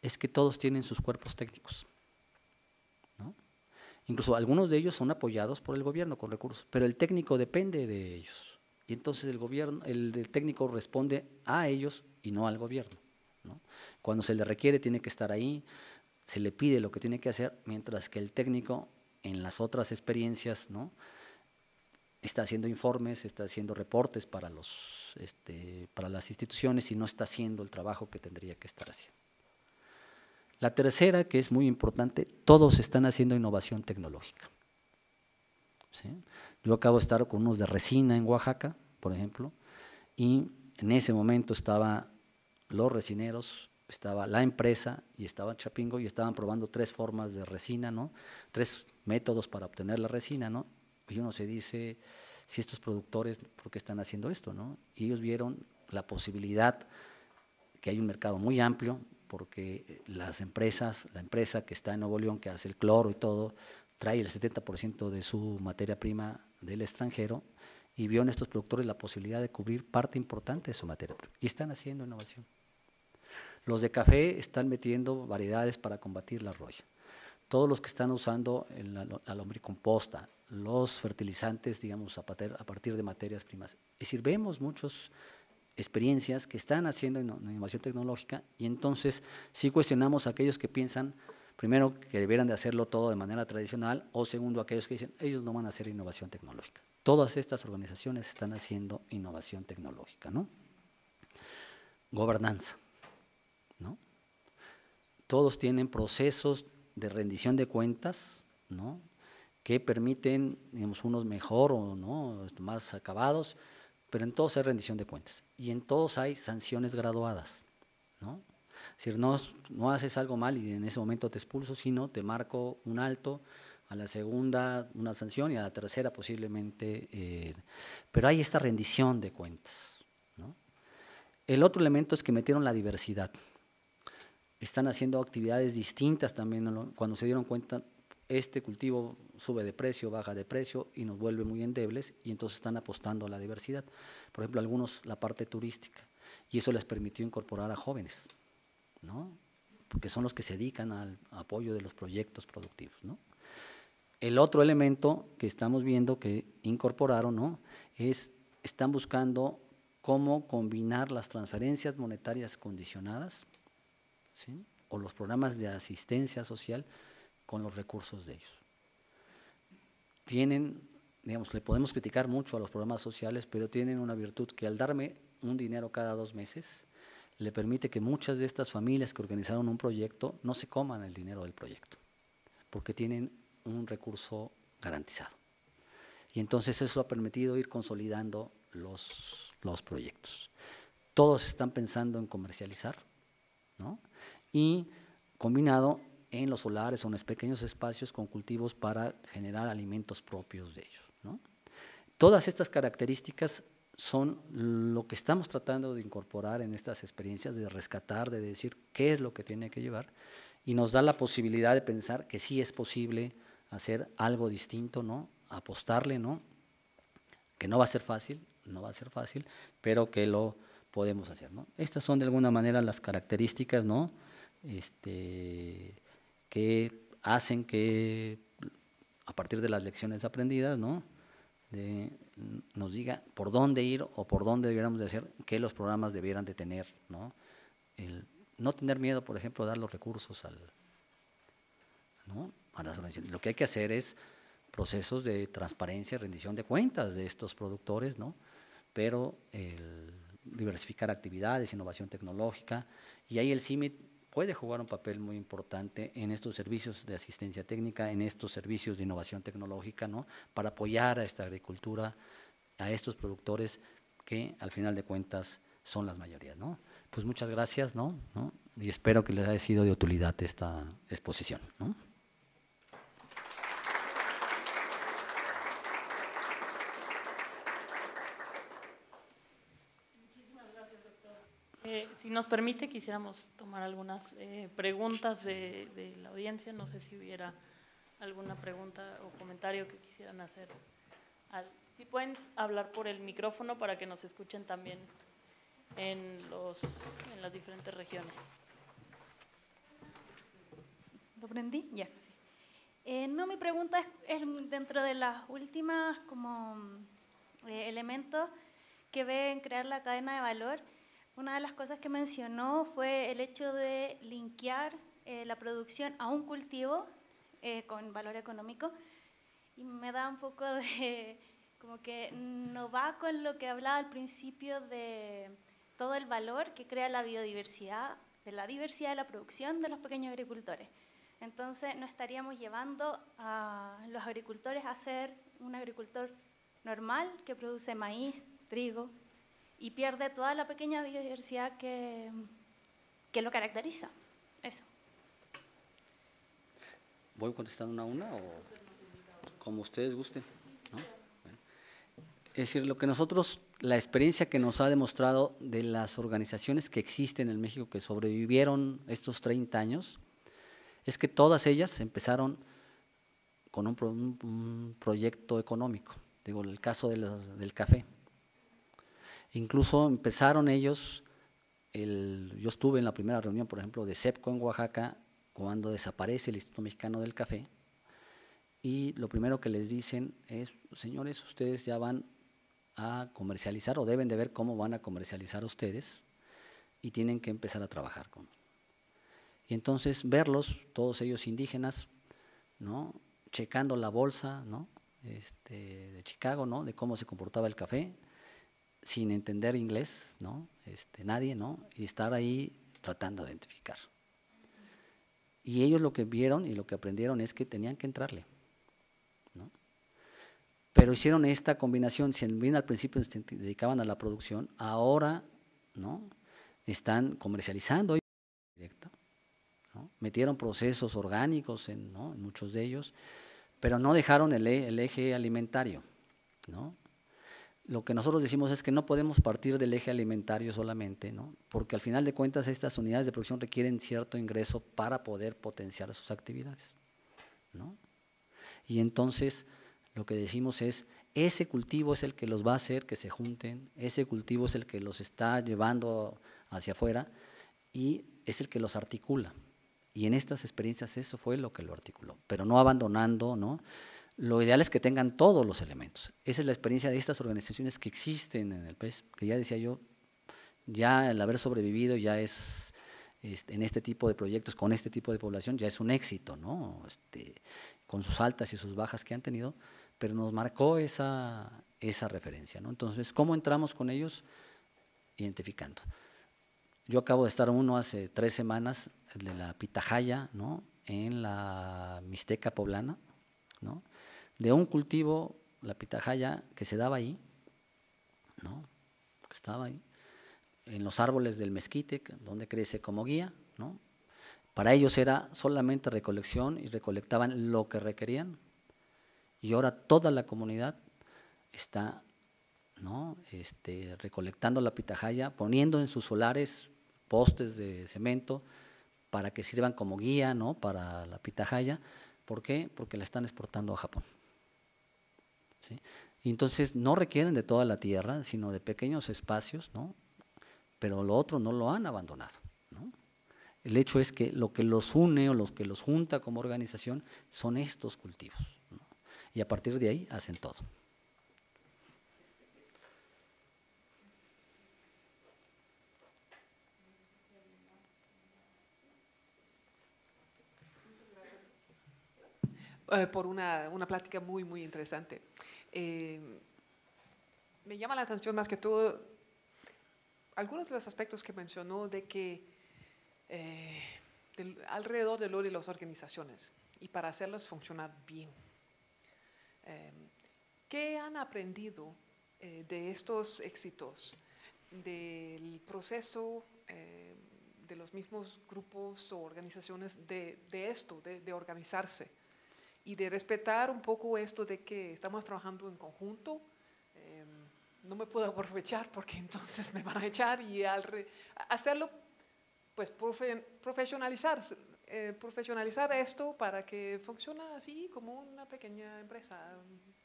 es que todos tienen sus cuerpos técnicos. ¿no? Incluso algunos de ellos son apoyados por el gobierno con recursos, pero el técnico depende de ellos. Y entonces el, gobierno, el, técnico responde a ellos y no al gobierno. Cuando se le requiere tiene que estar ahí, se le pide lo que tiene que hacer, mientras que el técnico en las otras experiencias ¿no? está haciendo informes, está haciendo reportes para, los, este, para las instituciones y no está haciendo el trabajo que tendría que estar haciendo. La tercera, que es muy importante, todos están haciendo innovación tecnológica. Yo acabo de estar con unos de resina en Oaxaca, por ejemplo, y en ese momento estaban los resineros, estaba la empresa y estaba Chapingo y estaban probando tres formas de resina, ¿no? Tres métodos para obtener la resina, ¿no? Y uno se dice, si estos productores, ¿por qué están haciendo esto, no? Y ellos vieron la posibilidad que hay un mercado muy amplio, porque las empresas, la empresa que está en Nuevo León, que hace el cloro y todo, trae el 70% de su materia prima del extranjero y vio en estos productores la posibilidad de cubrir parte importante de su materia prima. Y están haciendo innovación. Los de café están metiendo variedades para combatir la roya. Todos los que están usando la, lombricomposta, los fertilizantes, digamos, a partir de materias primas. Es decir, vemos muchas experiencias que están haciendo innovación tecnológica y entonces sí cuestionamos a aquellos que piensan primero, que debieran de hacerlo todo de manera tradicional, o segundo, aquellos que dicen, ellos no van a hacer innovación tecnológica. Todas estas organizaciones están haciendo innovación tecnológica, ¿no? Gobernanza. Todos tienen procesos de rendición de cuentas, ¿no? Que permiten, digamos, unos mejor o no, más acabados, pero en todos hay rendición de cuentas. Y en todos hay sanciones graduadas, ¿no? Es decir, no, no haces algo mal y en ese momento te expulso, sino te marco un alto, a la segunda una sanción y a la tercera posiblemente, eh, pero hay esta rendición de cuentas. El otro elemento es que metieron la diversidad. Están haciendo actividades distintas también, cuando se dieron cuenta, este cultivo sube de precio, baja de precio y nos vuelve muy endebles y entonces están apostando a la diversidad. Por ejemplo, algunos la parte turística y eso les permitió incorporar a jóvenes. ¿no? porque son los que se dedican al apoyo de los proyectos productivos. ¿no? El otro elemento que estamos viendo que incorporaron ¿no? es, están buscando cómo combinar las transferencias monetarias condicionadas ¿sí? o los programas de asistencia social con los recursos de ellos. Tienen, digamos, le podemos criticar mucho a los programas sociales, pero tienen una virtud que al darme un dinero cada dos meses, le permite que muchas de estas familias que organizaron un proyecto no se coman el dinero del proyecto, porque tienen un recurso garantizado. Y entonces eso ha permitido ir consolidando los, los proyectos. Todos están pensando en comercializar, ¿no? Y combinado en los solares o en los pequeños espacios con cultivos para generar alimentos propios de ellos. ¿no? Todas estas características son lo que estamos tratando de incorporar en estas experiencias, de rescatar, de decir qué es lo que tiene que llevar, y nos da la posibilidad de pensar que sí es posible hacer algo distinto, ¿no? Apostarle, ¿no? Que no va a ser fácil, no va a ser fácil, pero que lo podemos hacer, ¿no? Estas son de alguna manera las características, ¿no? Este, que hacen que a partir de las lecciones aprendidas, ¿no? nos diga por dónde ir o por dónde debiéramos de hacer, qué los programas debieran de tener, ¿no? El, no tener miedo, por ejemplo, a dar los recursos al, ¿no? a las organizaciones. Lo que hay que hacer es procesos de transparencia rendición de cuentas de estos productores, ¿no? pero el diversificar actividades, innovación tecnológica, y ahí el CIMIT puede jugar un papel muy importante en estos servicios de asistencia técnica, en estos servicios de innovación tecnológica, ¿no? para apoyar a esta agricultura, a estos productores que al final de cuentas son las mayorías. ¿no? Pues muchas gracias ¿no? y espero que les haya sido de utilidad esta exposición. ¿no? Si nos permite, quisiéramos tomar algunas eh, preguntas de, la audiencia. No sé si hubiera alguna pregunta o comentario que quisieran hacer. si pueden hablar por el micrófono para que nos escuchen también en, los, en las diferentes regiones. ¿Lo prendí? Ya. Eh, no, mi pregunta es, dentro de las últimas como eh, elementos que ven crear la cadena de valor una de las cosas que mencionó fue el hecho de linkear eh, la producción a un cultivo eh, con valor económico y me da un poco de, como que no va con lo que hablaba al principio de todo el valor que crea la biodiversidad, de la diversidad de la producción de los pequeños agricultores. Entonces no estaríamos llevando a los agricultores a ser un agricultor normal que produce maíz, trigo y pierde toda la pequeña biodiversidad que, que lo caracteriza. Eso. ¿Voy contestando una a una o como ustedes gusten? Es decir, lo que nosotros, la experiencia que nos ha demostrado de las organizaciones que existen en México que sobrevivieron estos 30 años, es que todas ellas empezaron con un, proyecto económico. Digo, el caso del café. Incluso empezaron ellos, yo estuve en la primera reunión, por ejemplo, de CEPCO en Oaxaca, cuando desaparece el Instituto Mexicano del Café, y lo primero que les dicen es, señores, ustedes ya van a comercializar o deben de ver cómo van a comercializar ustedes y tienen que empezar a trabajar con. Y entonces verlos, todos ellos indígenas, ¿no? checando la bolsa ¿no? este, de Chicago, ¿no? de cómo se comportaba el café, sin entender inglés, ¿no? este, nadie, ¿no? y estar ahí tratando de identificar. Y ellos lo que vieron y lo que aprendieron es que tenían que entrarle. Pero hicieron esta combinación, si bien al principio se dedicaban a la producción, ahora ¿no? están comercializando directa, metieron procesos orgánicos en, muchos de ellos, pero no dejaron el, el eje alimentario. ¿no? Lo que nosotros decimos es que no podemos partir del eje alimentario solamente, ¿no? porque al final de cuentas estas unidades de producción requieren cierto ingreso para poder potenciar sus actividades. ¿no? Y entonces lo que decimos es, ese cultivo es el que los va a hacer que se junten, ese cultivo es el que los está llevando hacia afuera y es el que los articula. Y en estas experiencias eso fue lo que lo articuló, pero no abandonando, ¿no? Lo ideal es que tengan todos los elementos. Esa es la experiencia de estas organizaciones que existen en el país, que ya decía yo, ya el haber sobrevivido ya es, este, en este tipo de proyectos, con este tipo de población, ya es un éxito, ¿no? Este, con sus altas y sus bajas que han tenido, pero nos marcó esa, esa referencia. ¿no? Entonces, ¿cómo entramos con ellos? Identificando. Yo acabo de estar uno hace tres semanas, de la Pitahaya, ¿no? en la Mixteca poblana, ¿no? De un cultivo, la Pitahaya, que se daba ahí, ¿no? que estaba ahí, en los árboles del mezquite, donde crece como guía. ¿no? Para ellos era solamente recolección y recolectaban lo que requerían, y ahora toda la comunidad está ¿no? este, recolectando la pitahaya, poniendo en sus solares postes de cemento para que sirvan como guía ¿no? para la pitahaya. ¿Por qué? Porque la están exportando a Japón. Y entonces no requieren de toda la tierra, sino de pequeños espacios, ¿no? pero lo otro no lo han abandonado. ¿no? El hecho es que lo que los une o los que los junta como organización son estos cultivos y a partir de ahí hacen todo. Eh, por una, una, plática muy, muy interesante. Eh, me llama la atención más que todo algunos de los aspectos que mencionó de que eh, alrededor de lo de las organizaciones y para hacerlas funcionar bien. Em, ¿Qué han aprendido eh, de estos éxitos, del proceso em, de los mismos grupos o organizaciones de, esto, de, organizarse y de respetar un poco esto de que estamos trabajando en conjunto? Em, no me puedo aprovechar porque entonces me van a echar y al hacerlo, pues profesionalizar, eh, profesionalizar esto para que funcione así como una pequeña empresa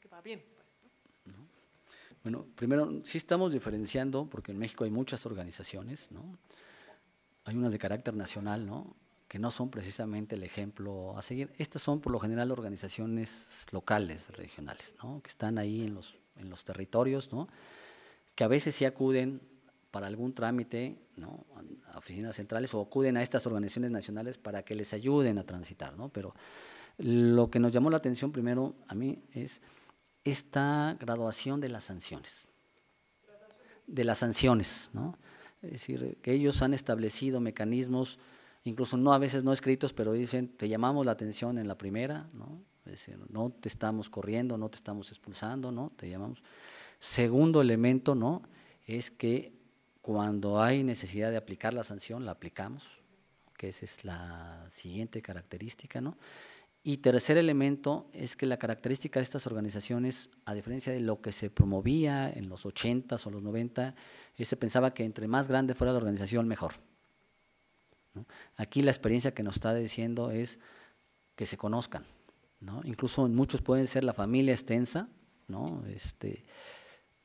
que va bien. Pues, bueno, primero, sí estamos diferenciando, porque en México hay muchas organizaciones, ¿no? Hay unas de carácter nacional, ¿no? Que no son precisamente el ejemplo a seguir. Estas son, por lo general, organizaciones locales, regionales, ¿no? Que están ahí en los, en los territorios, ¿no? Que a veces sí acuden para algún trámite, a oficinas centrales o acuden a estas organizaciones nacionales para que les ayuden a transitar. Pero lo que nos llamó la atención primero a mí es esta graduación de las sanciones, de las sanciones, ¿no? Es decir, que ellos han establecido mecanismos, incluso no a veces no escritos, pero dicen, te llamamos la atención en la primera, ¿no? Es decir, no te estamos corriendo, no te estamos expulsando, ¿no? Te llamamos. Segundo elemento, ¿no? Es que cuando hay necesidad de aplicar la sanción, la aplicamos, que esa es la siguiente característica, ¿no? Y tercer elemento es que la característica de estas organizaciones, a diferencia de lo que se promovía en los 80 o los 90, es se pensaba que entre más grande fuera la organización, mejor. Aquí la experiencia que nos está diciendo es que se conozcan. ¿no? Incluso muchos pueden ser la familia extensa, ¿no? este,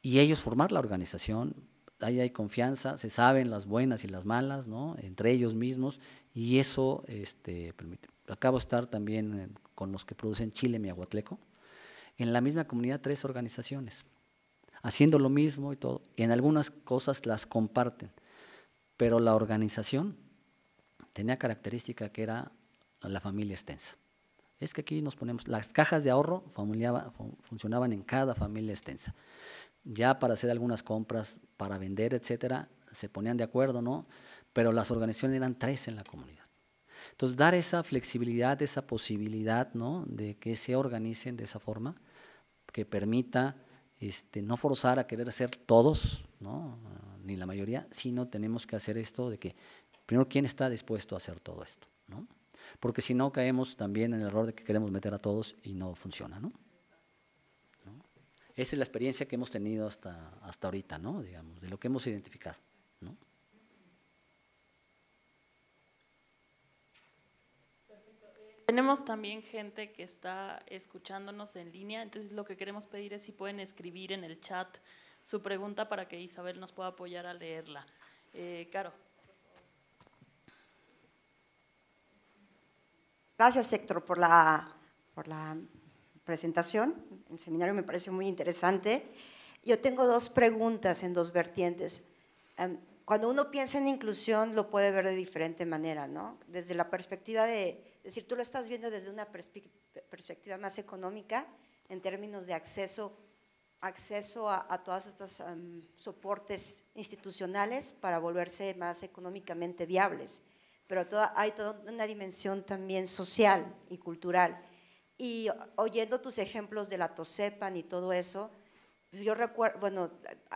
y ellos formar la organización, ahí hay confianza, se saben las buenas y las malas, ¿no? entre ellos mismos, y eso este, permite. Acabo de estar también con los que producen chile miahuatleco, en la misma comunidad tres organizaciones, haciendo lo mismo y todo. Y en algunas cosas las comparten, pero la organización tenía característica que era la familia extensa. Es que aquí nos ponemos, las cajas de ahorro funcionaban en cada familia extensa. Ya para hacer algunas compras, para vender, etcétera, se ponían de acuerdo, ¿no? Pero las organizaciones eran tres en la comunidad. Entonces, dar esa flexibilidad, esa posibilidad ¿no? de que se organicen de esa forma, que permita este, no forzar a querer hacer todos, ¿no? ni la mayoría, sino tenemos que hacer esto de que, primero, ¿quién está dispuesto a hacer todo esto? ¿no? Porque si no, caemos también en el error de que queremos meter a todos y no funciona. ¿no? Esa es la experiencia que hemos tenido hasta, hasta ahorita, ¿no? digamos, de lo que hemos identificado. Tenemos también gente que está escuchándonos en línea, entonces lo que queremos pedir es si pueden escribir en el chat su pregunta para que Isabel nos pueda apoyar a leerla. Eh, Caro. Gracias, Héctor, por la, por la presentación. El seminario me parece muy interesante. Yo tengo dos preguntas en dos vertientes. Em, cuando uno piensa en inclusión, lo puede ver de diferente manera, ¿no? Desde la perspectiva de es decir, tú lo estás viendo desde una perspectiva más económica en términos de acceso, acceso a, todos estos em, soportes institucionales para volverse más económicamente viables. Pero hay toda una dimensión también social y cultural. Y oyendo tus ejemplos de la TOSEPAN y todo eso, yo recuerdo, bueno,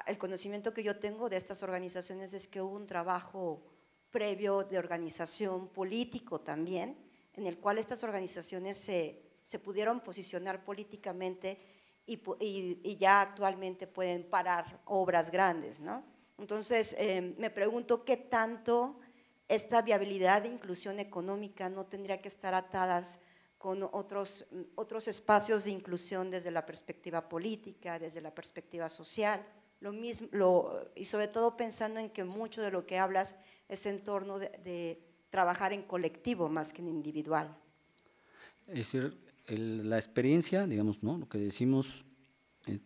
el conocimiento que yo tengo de estas organizaciones es que hubo un trabajo previo de organización político también, en el cual estas organizaciones se, se pudieron posicionar políticamente y, y, ya actualmente pueden parar obras grandes. ¿no? Entonces, em, me pregunto qué tanto esta viabilidad de inclusión económica no tendría que estar atadas con otros, otros espacios de inclusión desde la perspectiva política, desde la perspectiva social, lo mismo, lo, y sobre todo pensando en que mucho de lo que hablas es en torno de trabajar en colectivo más que en individual. Es decir, la experiencia, digamos, ¿no? lo que decimos, eh,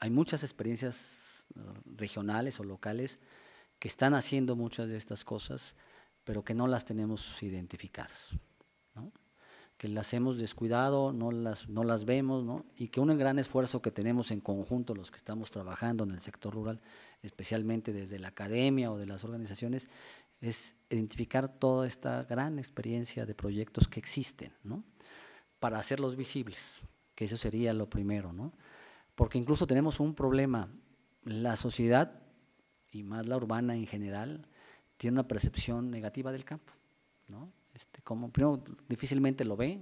hay muchas experiencias uh, regionales o locales que están haciendo muchas de estas cosas, pero que no las tenemos identificadas, que las hemos descuidado, no las, no las vemos, y que un gran esfuerzo que tenemos en conjunto los que estamos trabajando en el sector rural, especialmente desde la academia o de las organizaciones, es identificar toda esta gran experiencia de proyectos que existen. Para hacerlos visibles, que eso sería lo primero, ¿no? Porque incluso tenemos un problema, la sociedad, y más la urbana en general, tiene una percepción negativa del campo, ¿no? Este, como primero, difícilmente lo ve,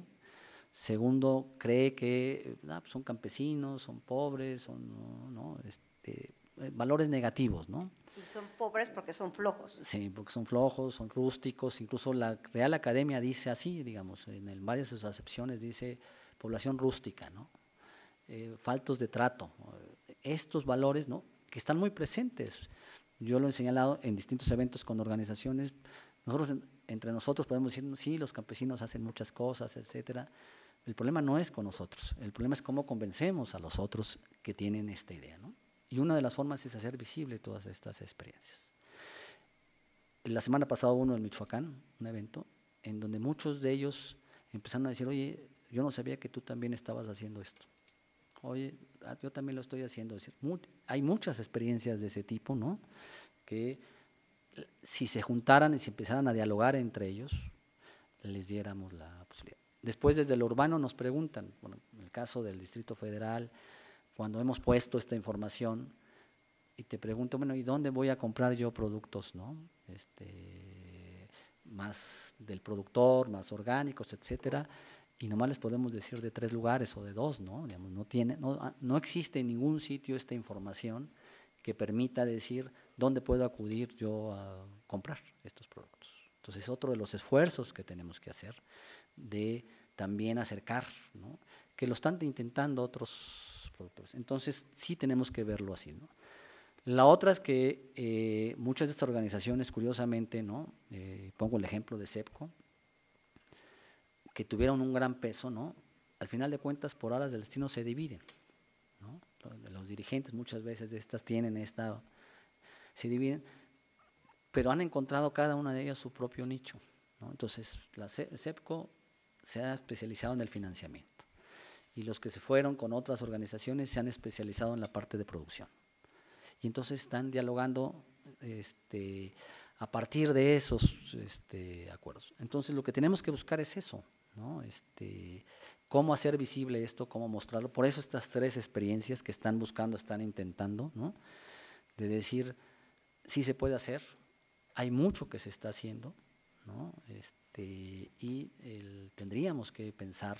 segundo, cree que ah, pues son campesinos, son pobres, son, ¿no? Este, valores negativos, ¿no? Y son pobres porque son flojos. Sí, porque son flojos, son rústicos, incluso la Real Academia dice así, digamos, en varias de sus acepciones dice población rústica, ¿no? Eh, faltos de trato. Estos valores, ¿no? Que están muy presentes. Yo lo he señalado en distintos eventos con organizaciones. Nosotros, entre nosotros, podemos decir, sí, los campesinos hacen muchas cosas, etcétera. El problema no es con nosotros, el problema es cómo convencemos a los otros que tienen esta idea, ¿no? Y una de las formas es hacer visible todas estas experiencias. la semana pasada hubo uno en Michoacán, un evento, en donde muchos de ellos empezaron a decir, oye, yo no sabía que tú también estabas haciendo esto. Oye, yo también lo estoy haciendo. hay muchas experiencias de ese tipo, ¿no? Que si se juntaran y se empezaran a dialogar entre ellos, les diéramos la posibilidad. Después desde lo urbano nos preguntan, bueno, en el caso del Distrito Federal, cuando hemos puesto esta información, y te pregunto, bueno, ¿y dónde voy a comprar yo productos, no? Este, más del productor, más orgánicos, etcétera, y nomás les podemos decir de tres lugares o de dos, ¿no? no, tiene, no, ah, no existe en ningún sitio esta información que permita decir dónde puedo acudir yo a comprar estos productos. Entonces, es otro de los esfuerzos que tenemos que hacer de también acercar, que lo están intentando otros productores. Entonces, sí tenemos que verlo así. La otra es que eh, muchas de estas organizaciones, curiosamente, ¿no? Eh, pongo el ejemplo de CEPCO, que tuvieron un gran peso, ¿no? al final de cuentas, por horas del destino se dividen. ¿no? Los dirigentes muchas veces de estas tienen esta, se dividen, pero han encontrado cada una de ellas su propio nicho. ¿no? Entonces, la CEPCO se ha especializado en el financiamiento y los que se fueron con otras organizaciones se han especializado en la parte de producción. Y entonces están dialogando este, a partir de esos este, acuerdos. Entonces lo que tenemos que buscar es eso, ¿no? Este, cómo hacer visible esto, cómo mostrarlo. Por eso estas tres experiencias que están buscando, están intentando, ¿no? de decir, sí se puede hacer, hay mucho que se está haciendo, ¿no? este, y tendríamos que pensar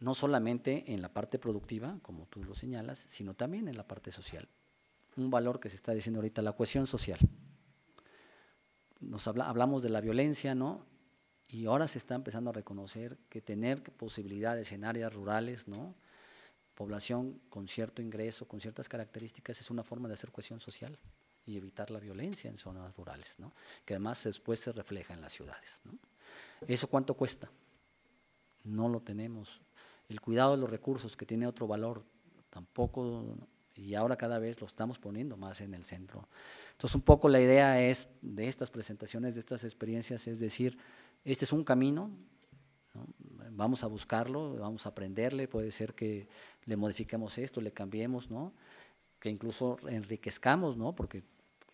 no solamente en la parte productiva, como tú lo señalas, sino también en la parte social. Un valor que se está diciendo ahorita, la cohesión social. Nos hablamos de la violencia, ¿no? Y ahora se está empezando a reconocer que tener posibilidades en áreas rurales, ¿no? población con cierto ingreso, con ciertas características, es una forma de hacer cohesión social y evitar la violencia en zonas rurales, ¿no? que además después se refleja en las ciudades. ¿no? ¿Eso cuánto cuesta? No lo tenemos el cuidado de los recursos, que tiene otro valor, tampoco, y ahora cada vez lo estamos poniendo más en el centro. Entonces, un poco la idea es de estas presentaciones, de estas experiencias, es decir, este es un camino, vamos a buscarlo, vamos a aprenderle, puede ser que le modifiquemos esto, le cambiemos, ¿no? que incluso enriquezcamos, ¿no? porque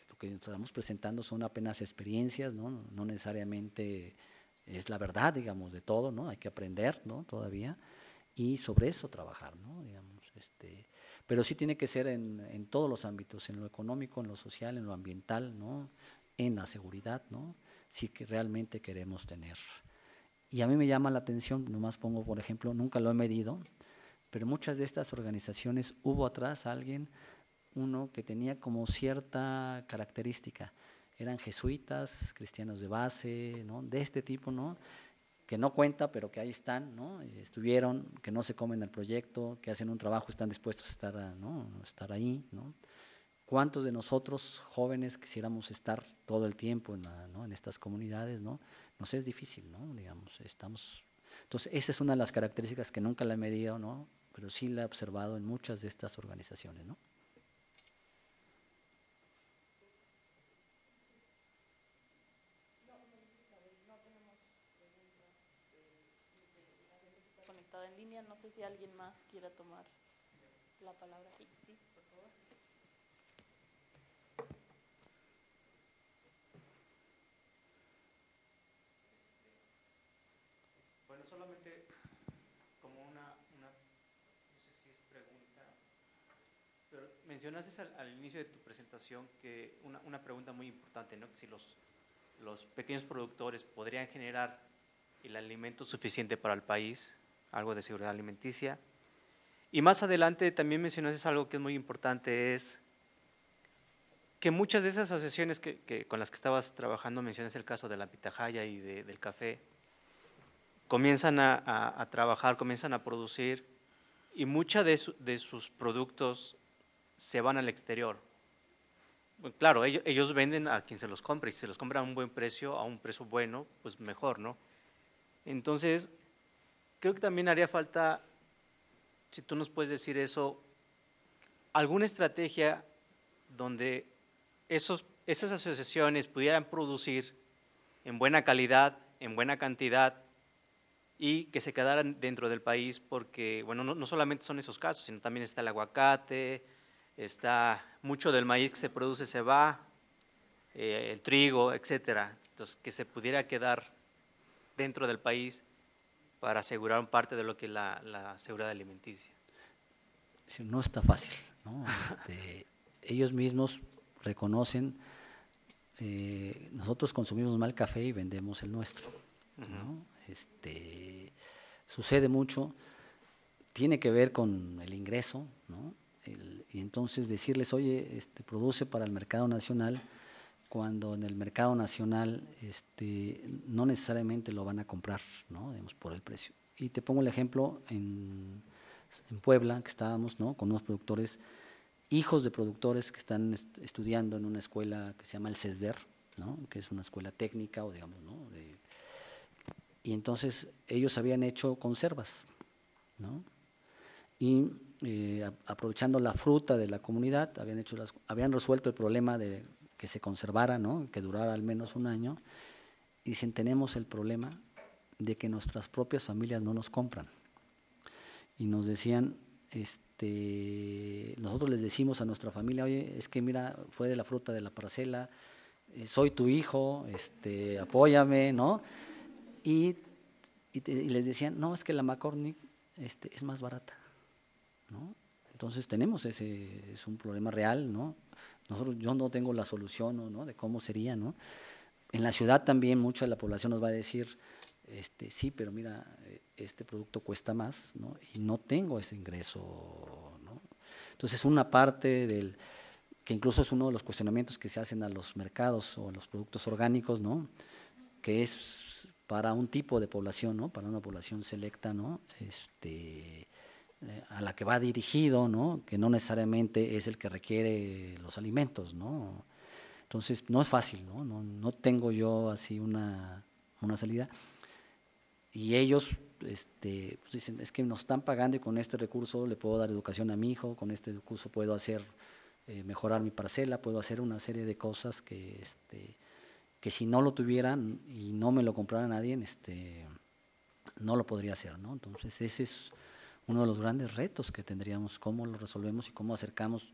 lo que estamos presentando son apenas experiencias, no, no necesariamente es la verdad, digamos, de todo, ¿no? hay que aprender ¿no? todavía y sobre eso trabajar, ¿no? Este, pero sí tiene que ser en, todos los ámbitos, en lo económico, en lo social, en lo ambiental, en la seguridad, ¿no? Si que realmente queremos tener. Y a mí me llama la atención, nomás pongo por ejemplo, nunca lo he medido, pero muchas de estas organizaciones hubo atrás alguien, uno que tenía como cierta característica, eran jesuitas, cristianos de base, ¿no? de este tipo, ¿no? que no cuenta, pero que ahí están, ¿no? estuvieron, que no se comen el proyecto, que hacen un trabajo, están dispuestos a estar, ¿no? estar ahí. ¿no? ¿Cuántos de nosotros jóvenes quisiéramos estar todo el tiempo en, ¿no? en estas comunidades? ¿no? Nos es difícil, ¿no? digamos, estamos... Entonces, esa es una de las características que nunca la he medido, ¿no? pero sí la he observado en muchas de estas organizaciones. ¿no? en línea. No sé si alguien más quiera tomar la palabra. Sí, sí, por favor. Bueno, solamente como una, no sé si es pregunta, pero mencionaste al, inicio de tu presentación que una, una, pregunta muy importante, ¿no? Si los, los pequeños productores podrían generar el alimento suficiente para el país algo de seguridad alimenticia. Y más adelante también mencionaste algo que es muy importante, es que muchas de esas asociaciones que, con las que estabas trabajando, mencionas el caso de la pitahaya y del café, comienzan a, trabajar, comienzan a producir y muchos de, de, sus productos se van al exterior. claro, ellos, ellos, venden a quien se los compra y si se los compran a un buen precio, a un precio bueno, pues mejor, ¿no? Entonces, creo que también haría falta, si tú nos puedes decir eso, alguna estrategia donde esos esas asociaciones pudieran producir en buena calidad, en buena cantidad y que se quedaran dentro del país porque, bueno, no, solamente son esos casos, sino también está el aguacate, está mucho del maíz que se produce se va, eh, el trigo, etcétera. Entonces, que se pudiera quedar dentro del país para asegurar parte de lo que es la, seguridad alimenticia. No está fácil. Este, ellos mismos reconocen, eh, nosotros consumimos mal café y vendemos el nuestro. Este, sucede mucho, tiene que ver con el ingreso, y entonces decirles, oye, este, produce para el mercado nacional, cuando en el mercado nacional este, no necesariamente lo van a comprar ¿no? por el precio. Y te pongo el ejemplo en, Puebla, que estábamos ¿no? con unos productores, hijos de productores que están estudiando en una escuela que se llama el CESDER, ¿no? que es una escuela técnica, o digamos, ¿no? Y entonces ellos habían hecho conservas, ¿no? y eh, aprovechando la fruta de la comunidad, habían, hecho las, habían resuelto el problema de que se conservara, ¿no? que durara al menos un año, y dicen, tenemos el problema de que nuestras propias familias no nos compran. Y nos decían, este, nosotros les decimos a nuestra familia, oye, es que mira, fue de la fruta de la parcela, eh, soy tu hijo, este, apóyame, ¿no? Y, les decían, no, es que la McCormick este, es más barata, ¿no? Entonces tenemos ese, es un problema real, ¿no? Nosotros, yo no tengo la solución ¿no? de cómo sería, ¿no? En la ciudad también mucha de la población nos va a decir, este, sí, pero mira, este producto cuesta más, ¿no? Y no tengo ese ingreso, ¿no? Entonces, una parte del, que incluso es uno de los cuestionamientos que se hacen a los mercados o a los productos orgánicos, ¿no? Que es para un tipo de población, ¿no? Para una población selecta, ¿no? Este, eh, a la que va dirigido, ¿no? que no necesariamente es el que requiere los alimentos. ¿no? Entonces, no es fácil, ¿no? No, tengo yo así una, una, salida. Y ellos este, pues dicen, es que nos están pagando y con este recurso le puedo dar educación a mi hijo, con este recurso puedo hacer, eh, mejorar mi parcela, puedo hacer una serie de cosas que, este, que si no lo tuvieran y no me lo comprara nadie, este, no lo podría hacer. ¿no? Entonces, ese es uno de los grandes retos que tendríamos, cómo lo resolvemos y cómo acercamos.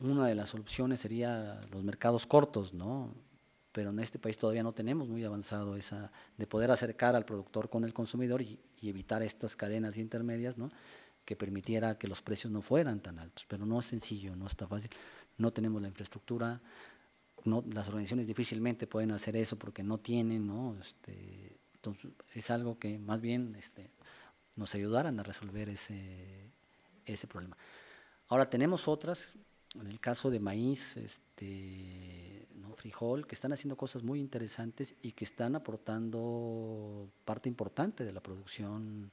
Una de las soluciones sería los mercados cortos, ¿no? Pero en este país todavía no tenemos muy avanzado esa de poder acercar al productor con el consumidor y, evitar estas cadenas intermedias, ¿no? Que permitiera que los precios no fueran tan altos. Pero no es sencillo, no está fácil. No tenemos la infraestructura, no, las organizaciones difícilmente pueden hacer eso porque no tienen, ¿no? Este, entonces, es algo que más bien este, nos ayudaran a resolver ese, ese problema. Ahora tenemos otras, en el caso de maíz, este, ¿no? frijol, que están haciendo cosas muy interesantes y que están aportando parte importante de la producción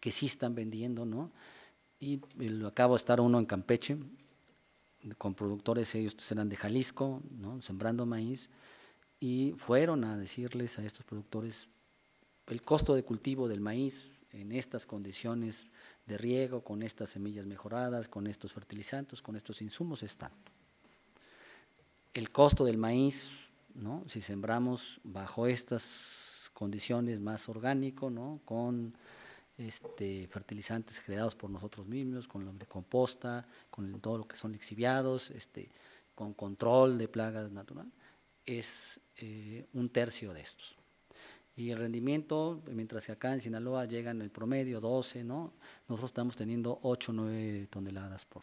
que sí están vendiendo, ¿no? Y, lo acabo de estar uno en Campeche, con productores, ellos eran de Jalisco, ¿no? sembrando maíz, y fueron a decirles a estos productores el costo de cultivo del maíz en estas condiciones de riego, con estas semillas mejoradas, con estos fertilizantes, con estos insumos es tanto. El costo del maíz, ¿no? si sembramos bajo estas condiciones más orgánico, ¿no? con este, fertilizantes creados por nosotros mismos, con la composta, con todo lo que son lixiviados, este, con control de plagas natural, es eh, un tercio de estos. Y el rendimiento, mientras que acá en Sinaloa llegan el promedio 12, ¿no? Nosotros estamos teniendo 8 o 9 toneladas por.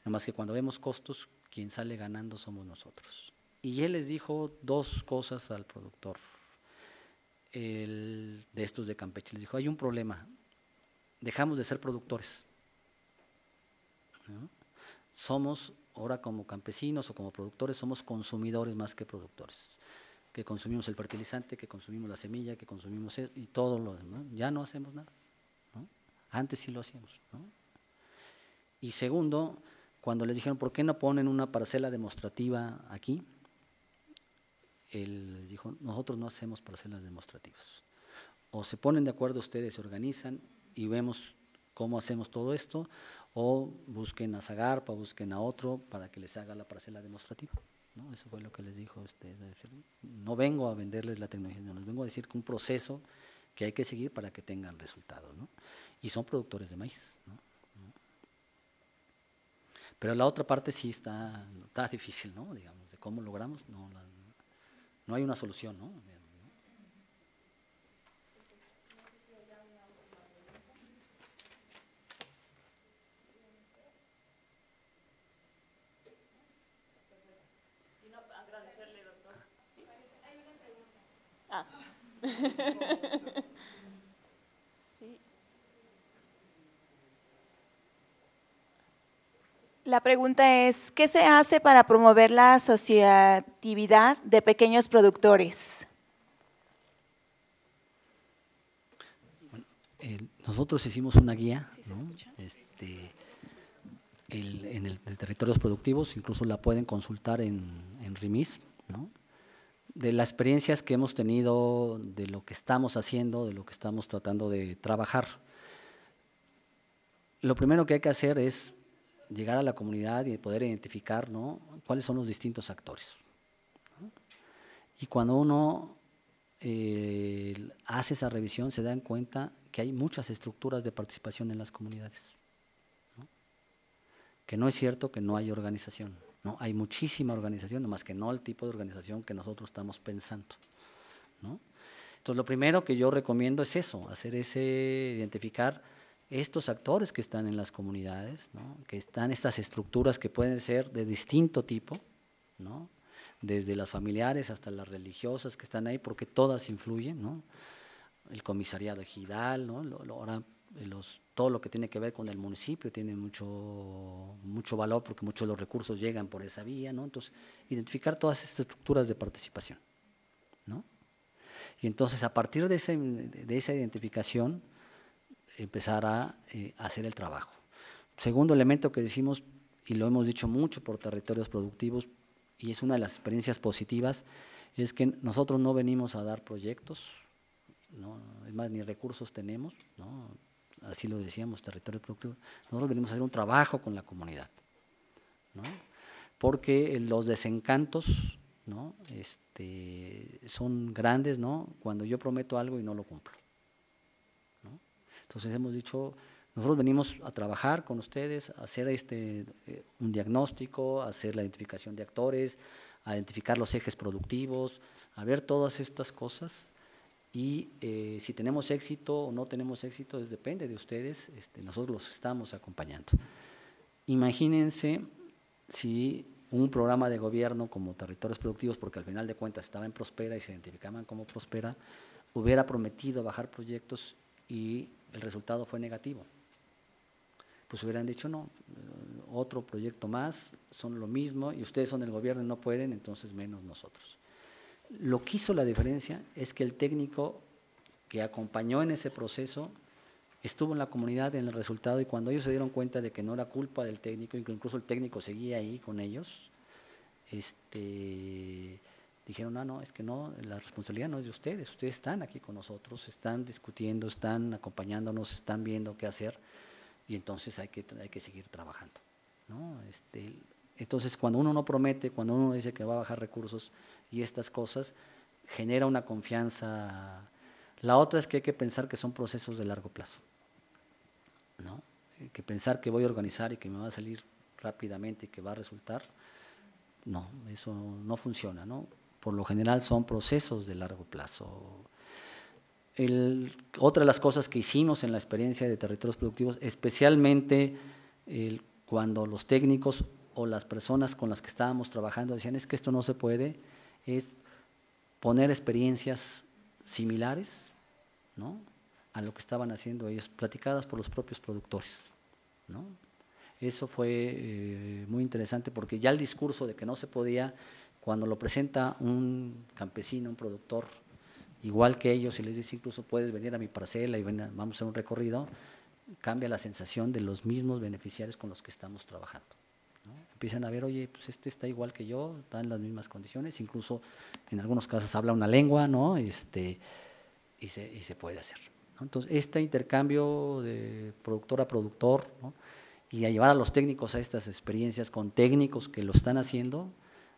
Nada más que cuando vemos costos, quien sale ganando somos nosotros. Y él les dijo dos cosas al productor el, de estos de Campeche. Les dijo, hay un problema, dejamos de ser productores. Somos, ahora como campesinos o como productores, somos consumidores más que productores que consumimos el fertilizante, que consumimos la semilla, que consumimos e-, y todo lo demás. Ya no hacemos nada. Antes sí lo hacíamos. Y segundo, cuando les dijeron, ¿por qué no ponen una parcela demostrativa aquí? Él les dijo, nosotros no hacemos parcelas demostrativas. O se ponen de acuerdo ustedes, se organizan y vemos cómo hacemos todo esto, o busquen a Zagarpa, busquen a otro para que les haga la parcela demostrativa. ¿no? Eso fue lo que les dijo usted. No vengo a venderles la tecnología, no, les vengo a decir que un proceso que hay que seguir para que tengan resultados. ¿no? Y son productores de maíz. ¿no? Pero la otra parte sí está, está difícil, ¿no? Digamos, de cómo logramos, no, no hay una solución, ¿no? La pregunta es, ¿qué se hace para promover la asociatividad de pequeños productores? nosotros hicimos una guía este, en el de territorios productivos, incluso la pueden consultar en, en RIMIS, ¿no? De las experiencias que hemos tenido, de lo que estamos haciendo, de lo que estamos tratando de trabajar. Lo primero que hay que hacer es llegar a la comunidad y poder identificar ¿no? cuáles son los distintos actores. Y cuando uno eh, hace esa revisión se dan cuenta que hay muchas estructuras de participación en las comunidades. Que no es cierto que no hay organización. ¿No? Hay muchísima organización, más que no el tipo de organización que nosotros estamos pensando. ¿no? Entonces, lo primero que yo recomiendo es eso, hacer ese, identificar estos actores que están en las comunidades, ¿no? que están estas estructuras que pueden ser de distinto tipo, ¿no? desde las familiares hasta las religiosas que están ahí, porque todas influyen, ¿no? el comisariado ejidal, ¿no? ahora los, todo lo que tiene que ver con el municipio tiene mucho, mucho valor porque muchos de los recursos llegan por esa vía, ¿no? Entonces, identificar todas estas estructuras de participación, ¿no? Y entonces, a partir de, ese, de esa identificación, empezar a eh, hacer el trabajo. Segundo elemento que decimos, y lo hemos dicho mucho por territorios productivos, y es una de las experiencias positivas, es que nosotros no venimos a dar proyectos, no, es más, ni recursos tenemos, ¿no? Así lo decíamos, territorio productivo, nosotros venimos a hacer un trabajo con la comunidad, ¿no? porque los desencantos ¿no? este, son grandes ¿no? cuando yo prometo algo y no lo cumplo. Entonces hemos dicho, nosotros venimos a trabajar con ustedes, a hacer este, eh, un diagnóstico, a hacer la identificación de actores, a identificar los ejes productivos, a ver todas estas cosas y eh, si tenemos éxito o no tenemos éxito, es, depende de ustedes, este, nosotros los estamos acompañando. Imagínense si un programa de gobierno como Territorios Productivos, porque al final de cuentas estaba en Prospera y se identificaban como Prospera, hubiera prometido bajar proyectos y el resultado fue negativo. Pues hubieran dicho, no, otro proyecto más, son lo mismo y ustedes son el gobierno y no pueden, entonces menos nosotros. Lo que hizo la diferencia es que el técnico que acompañó en ese proceso estuvo en la comunidad en el resultado y cuando ellos se dieron cuenta de que no era culpa del técnico, incluso el técnico seguía ahí con ellos, este, dijeron, ah, no, es que no, la responsabilidad no es de ustedes, ustedes están aquí con nosotros, están discutiendo, están acompañándonos, están viendo qué hacer y entonces hay que, hay que seguir trabajando. ¿no? Este, entonces, cuando uno no promete, cuando uno dice que va a bajar recursos, y estas cosas, genera una confianza. La otra es que hay que pensar que son procesos de largo plazo. ¿no? Que pensar que voy a organizar y que me va a salir rápidamente y que va a resultar, no, eso no funciona. ¿no? Por lo general son procesos de largo plazo. otra de las cosas que hicimos en la experiencia de territorios productivos, especialmente cuando los técnicos o las personas con las que estábamos trabajando decían es que esto no se puede, es poner experiencias similares ¿no? a lo que estaban haciendo ellos, platicadas por los propios productores. ¿no? Eso fue eh, muy interesante porque ya el discurso de que no se podía, cuando lo presenta un campesino, un productor, igual que ellos, y les dice incluso puedes venir a mi parcela y vamos a hacer un recorrido, cambia la sensación de los mismos beneficiarios con los que estamos trabajando empiezan a ver, oye, pues este está igual que yo, está en las mismas condiciones, incluso en algunos casos habla una lengua, ¿no? Este, y, se, y se puede hacer. Entonces, este intercambio de productor a productor, ¿no? y a llevar a los técnicos a estas experiencias con técnicos que lo están haciendo,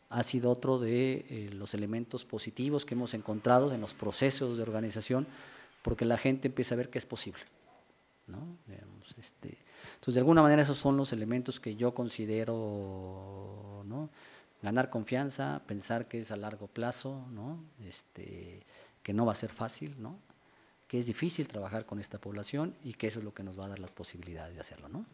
ha sido otro de eh, los elementos positivos que hemos encontrado en los procesos de organización, porque la gente empieza a ver que es posible. ¿no? Este, entonces, de alguna manera esos son los elementos que yo considero, ¿no? ganar confianza, pensar que es a largo plazo, ¿no? Este, que no va a ser fácil, ¿no? que es difícil trabajar con esta población y que eso es lo que nos va a dar las posibilidades de hacerlo. ¿no?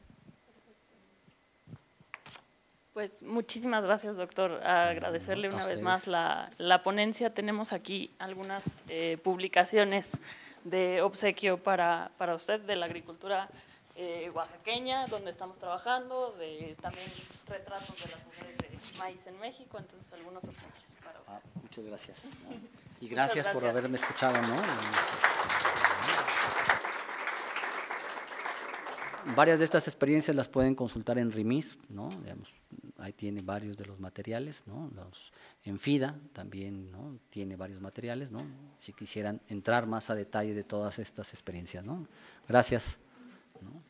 Pues muchísimas gracias, doctor. agradecerle una vez más la, la, ponencia. Tenemos aquí algunas eh, publicaciones de obsequio para, para, usted de la agricultura eh, oaxaqueña, donde estamos trabajando, de también retratos de las mujeres de maíz en México, entonces algunos obsequios para usted. Ah, muchas gracias. Y gracias, por haberme escuchado. ¿no? Varias de estas experiencias las pueden consultar en RIMIS, ¿no? Digamos, ahí tiene varios de los materiales, ¿no? Los, en FIDA también ¿no? tiene varios materiales, ¿no? si quisieran entrar más a detalle de todas estas experiencias. ¿no? Gracias. ¿no?